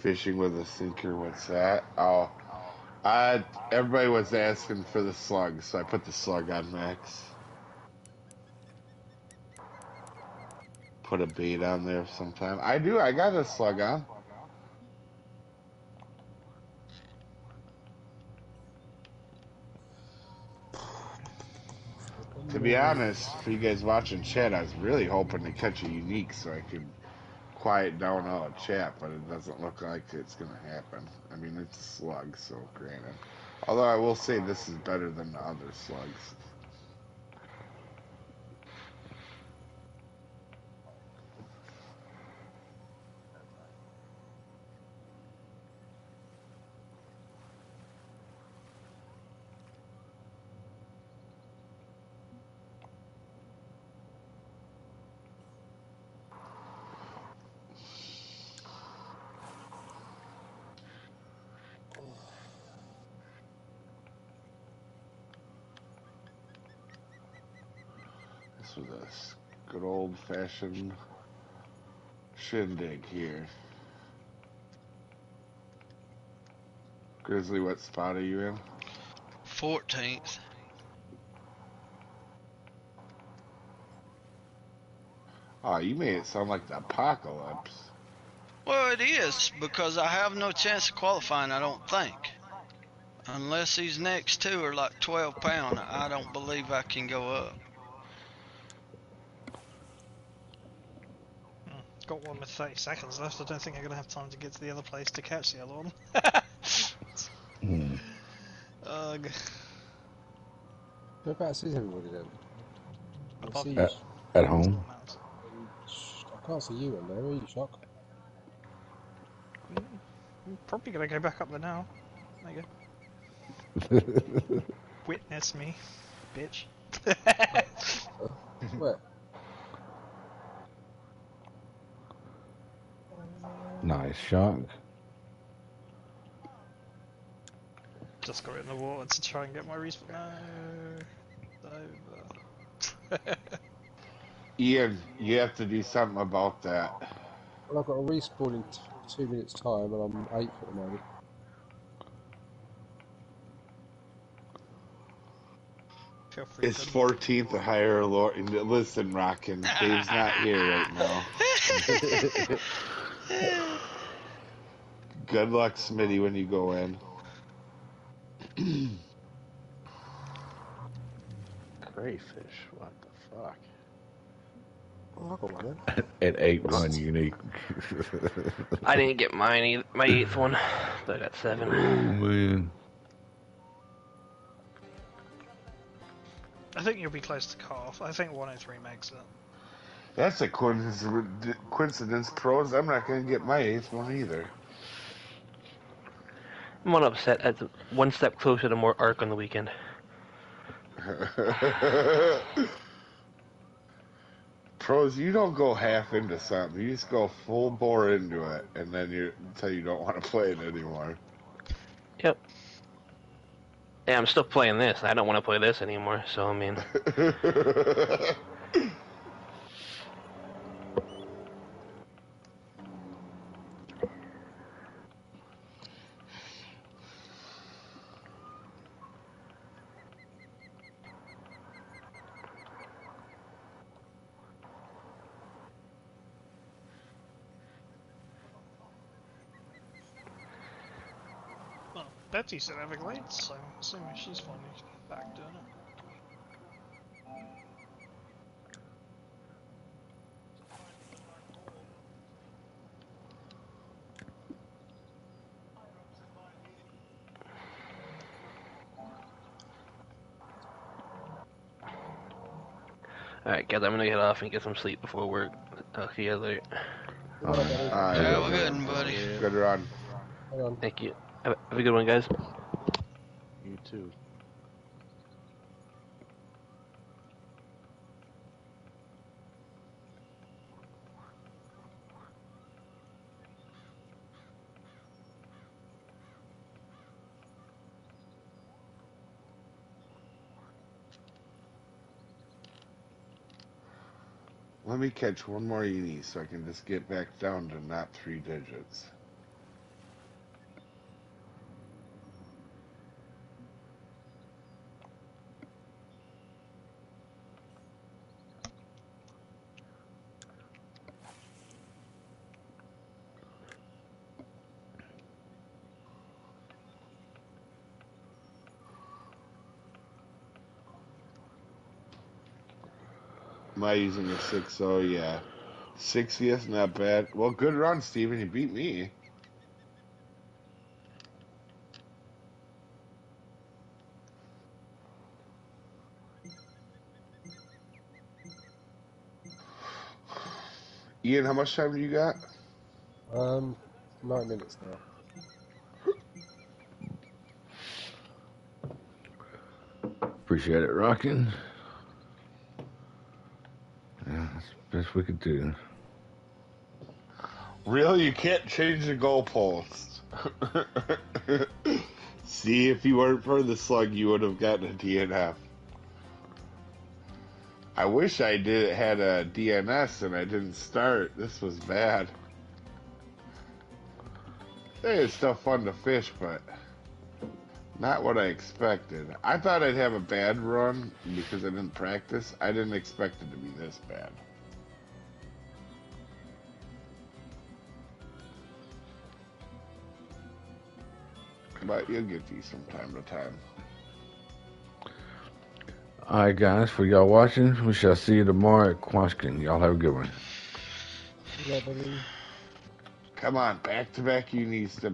Fishing with a sinker, what's that? Oh, I everybody was asking for the slug, so I put the slug on max. Put a bait on there sometime. I do. I got a slug on. To be honest, for you guys watching chat, I was really hoping to catch a unique so I could quiet down all the chat, but it doesn't look like it's gonna happen. I mean, it's a slug, so granted. Although I will say this is better than the other slugs. This was a s- good old fashioned shindig here. Grizzly, what spot are you in? 14th. Oh, ah, you made it sound like the apocalypse. Well, it is because I have no chance of qualifying. I don't think, unless these next two are like 12 pound. I don't believe I can go up. Got one with 30 seconds left. I don't think I'm gonna have time to get to the other place to catch the other one. Hmm. Ugh. Whereabouts is everybody then? I Above see you. you. Uh, At home? I can't see you in there. Are you, Shock? I'm probably gonna go back up there now. There you go. Witness me, bitch. Where? Nice shark. Just got it in the water to try and get my respawn. No. Over. Ian, you have to do something about that. Well, I've got a respawn in t- two minutes' time, and I'm eighth at the moment. It's 14th or higher, Lord. Listen, Rockin', Dave's not here right now. Good luck, Smitty, when you go in. Crayfish. What the fuck? Oh, I've got. At eight one unique. I didn't get mine either, my eighth one, but I got oh seven. man. I think you'll be close to calf. I think 103 makes it. That's a coincidence, coincidence, pros. I'm not going to get my eighth one either. I'm not upset. at one step closer to more Ark on the weekend. Pros, you don't go half into something. You just go full bore into it, and then you until you don't want to play it anymore. Yep. Yeah, I'm still playing this. I don't want to play this anymore. So I mean, Well, Betty's at Everglades, so I'm assuming she's finally back doing it. all right, guys, I'm gonna get off and get some sleep before work. Talk to you guys later. All right, Yeah, we're good, buddy. Good run. Hang on. Thank you. Have have a good one, guys. You too. Let me catch one more uni so I can just get back down to not three digits. I using a 6 0? Yeah. 60th, not bad. Well, good run, Steven. You beat me. Ian, how much time do you got? Um, nine minutes now. Appreciate it, rocking. Yeah, that's the best we could do. Really? You can't change the goalposts. See, if you weren't for the slug, you would have gotten a DNF. I wish I did had a DNS and I didn't start. This was bad. It's still fun to fish, but not what I expected. I thought I'd have a bad run because I didn't practice. I didn't expect it to be this bad. But you'll get these from time to time. All right, guys, for y'all watching, we shall see you tomorrow at Quanchkin. Y'all have a good one. Leathery. Come on, back to back unis to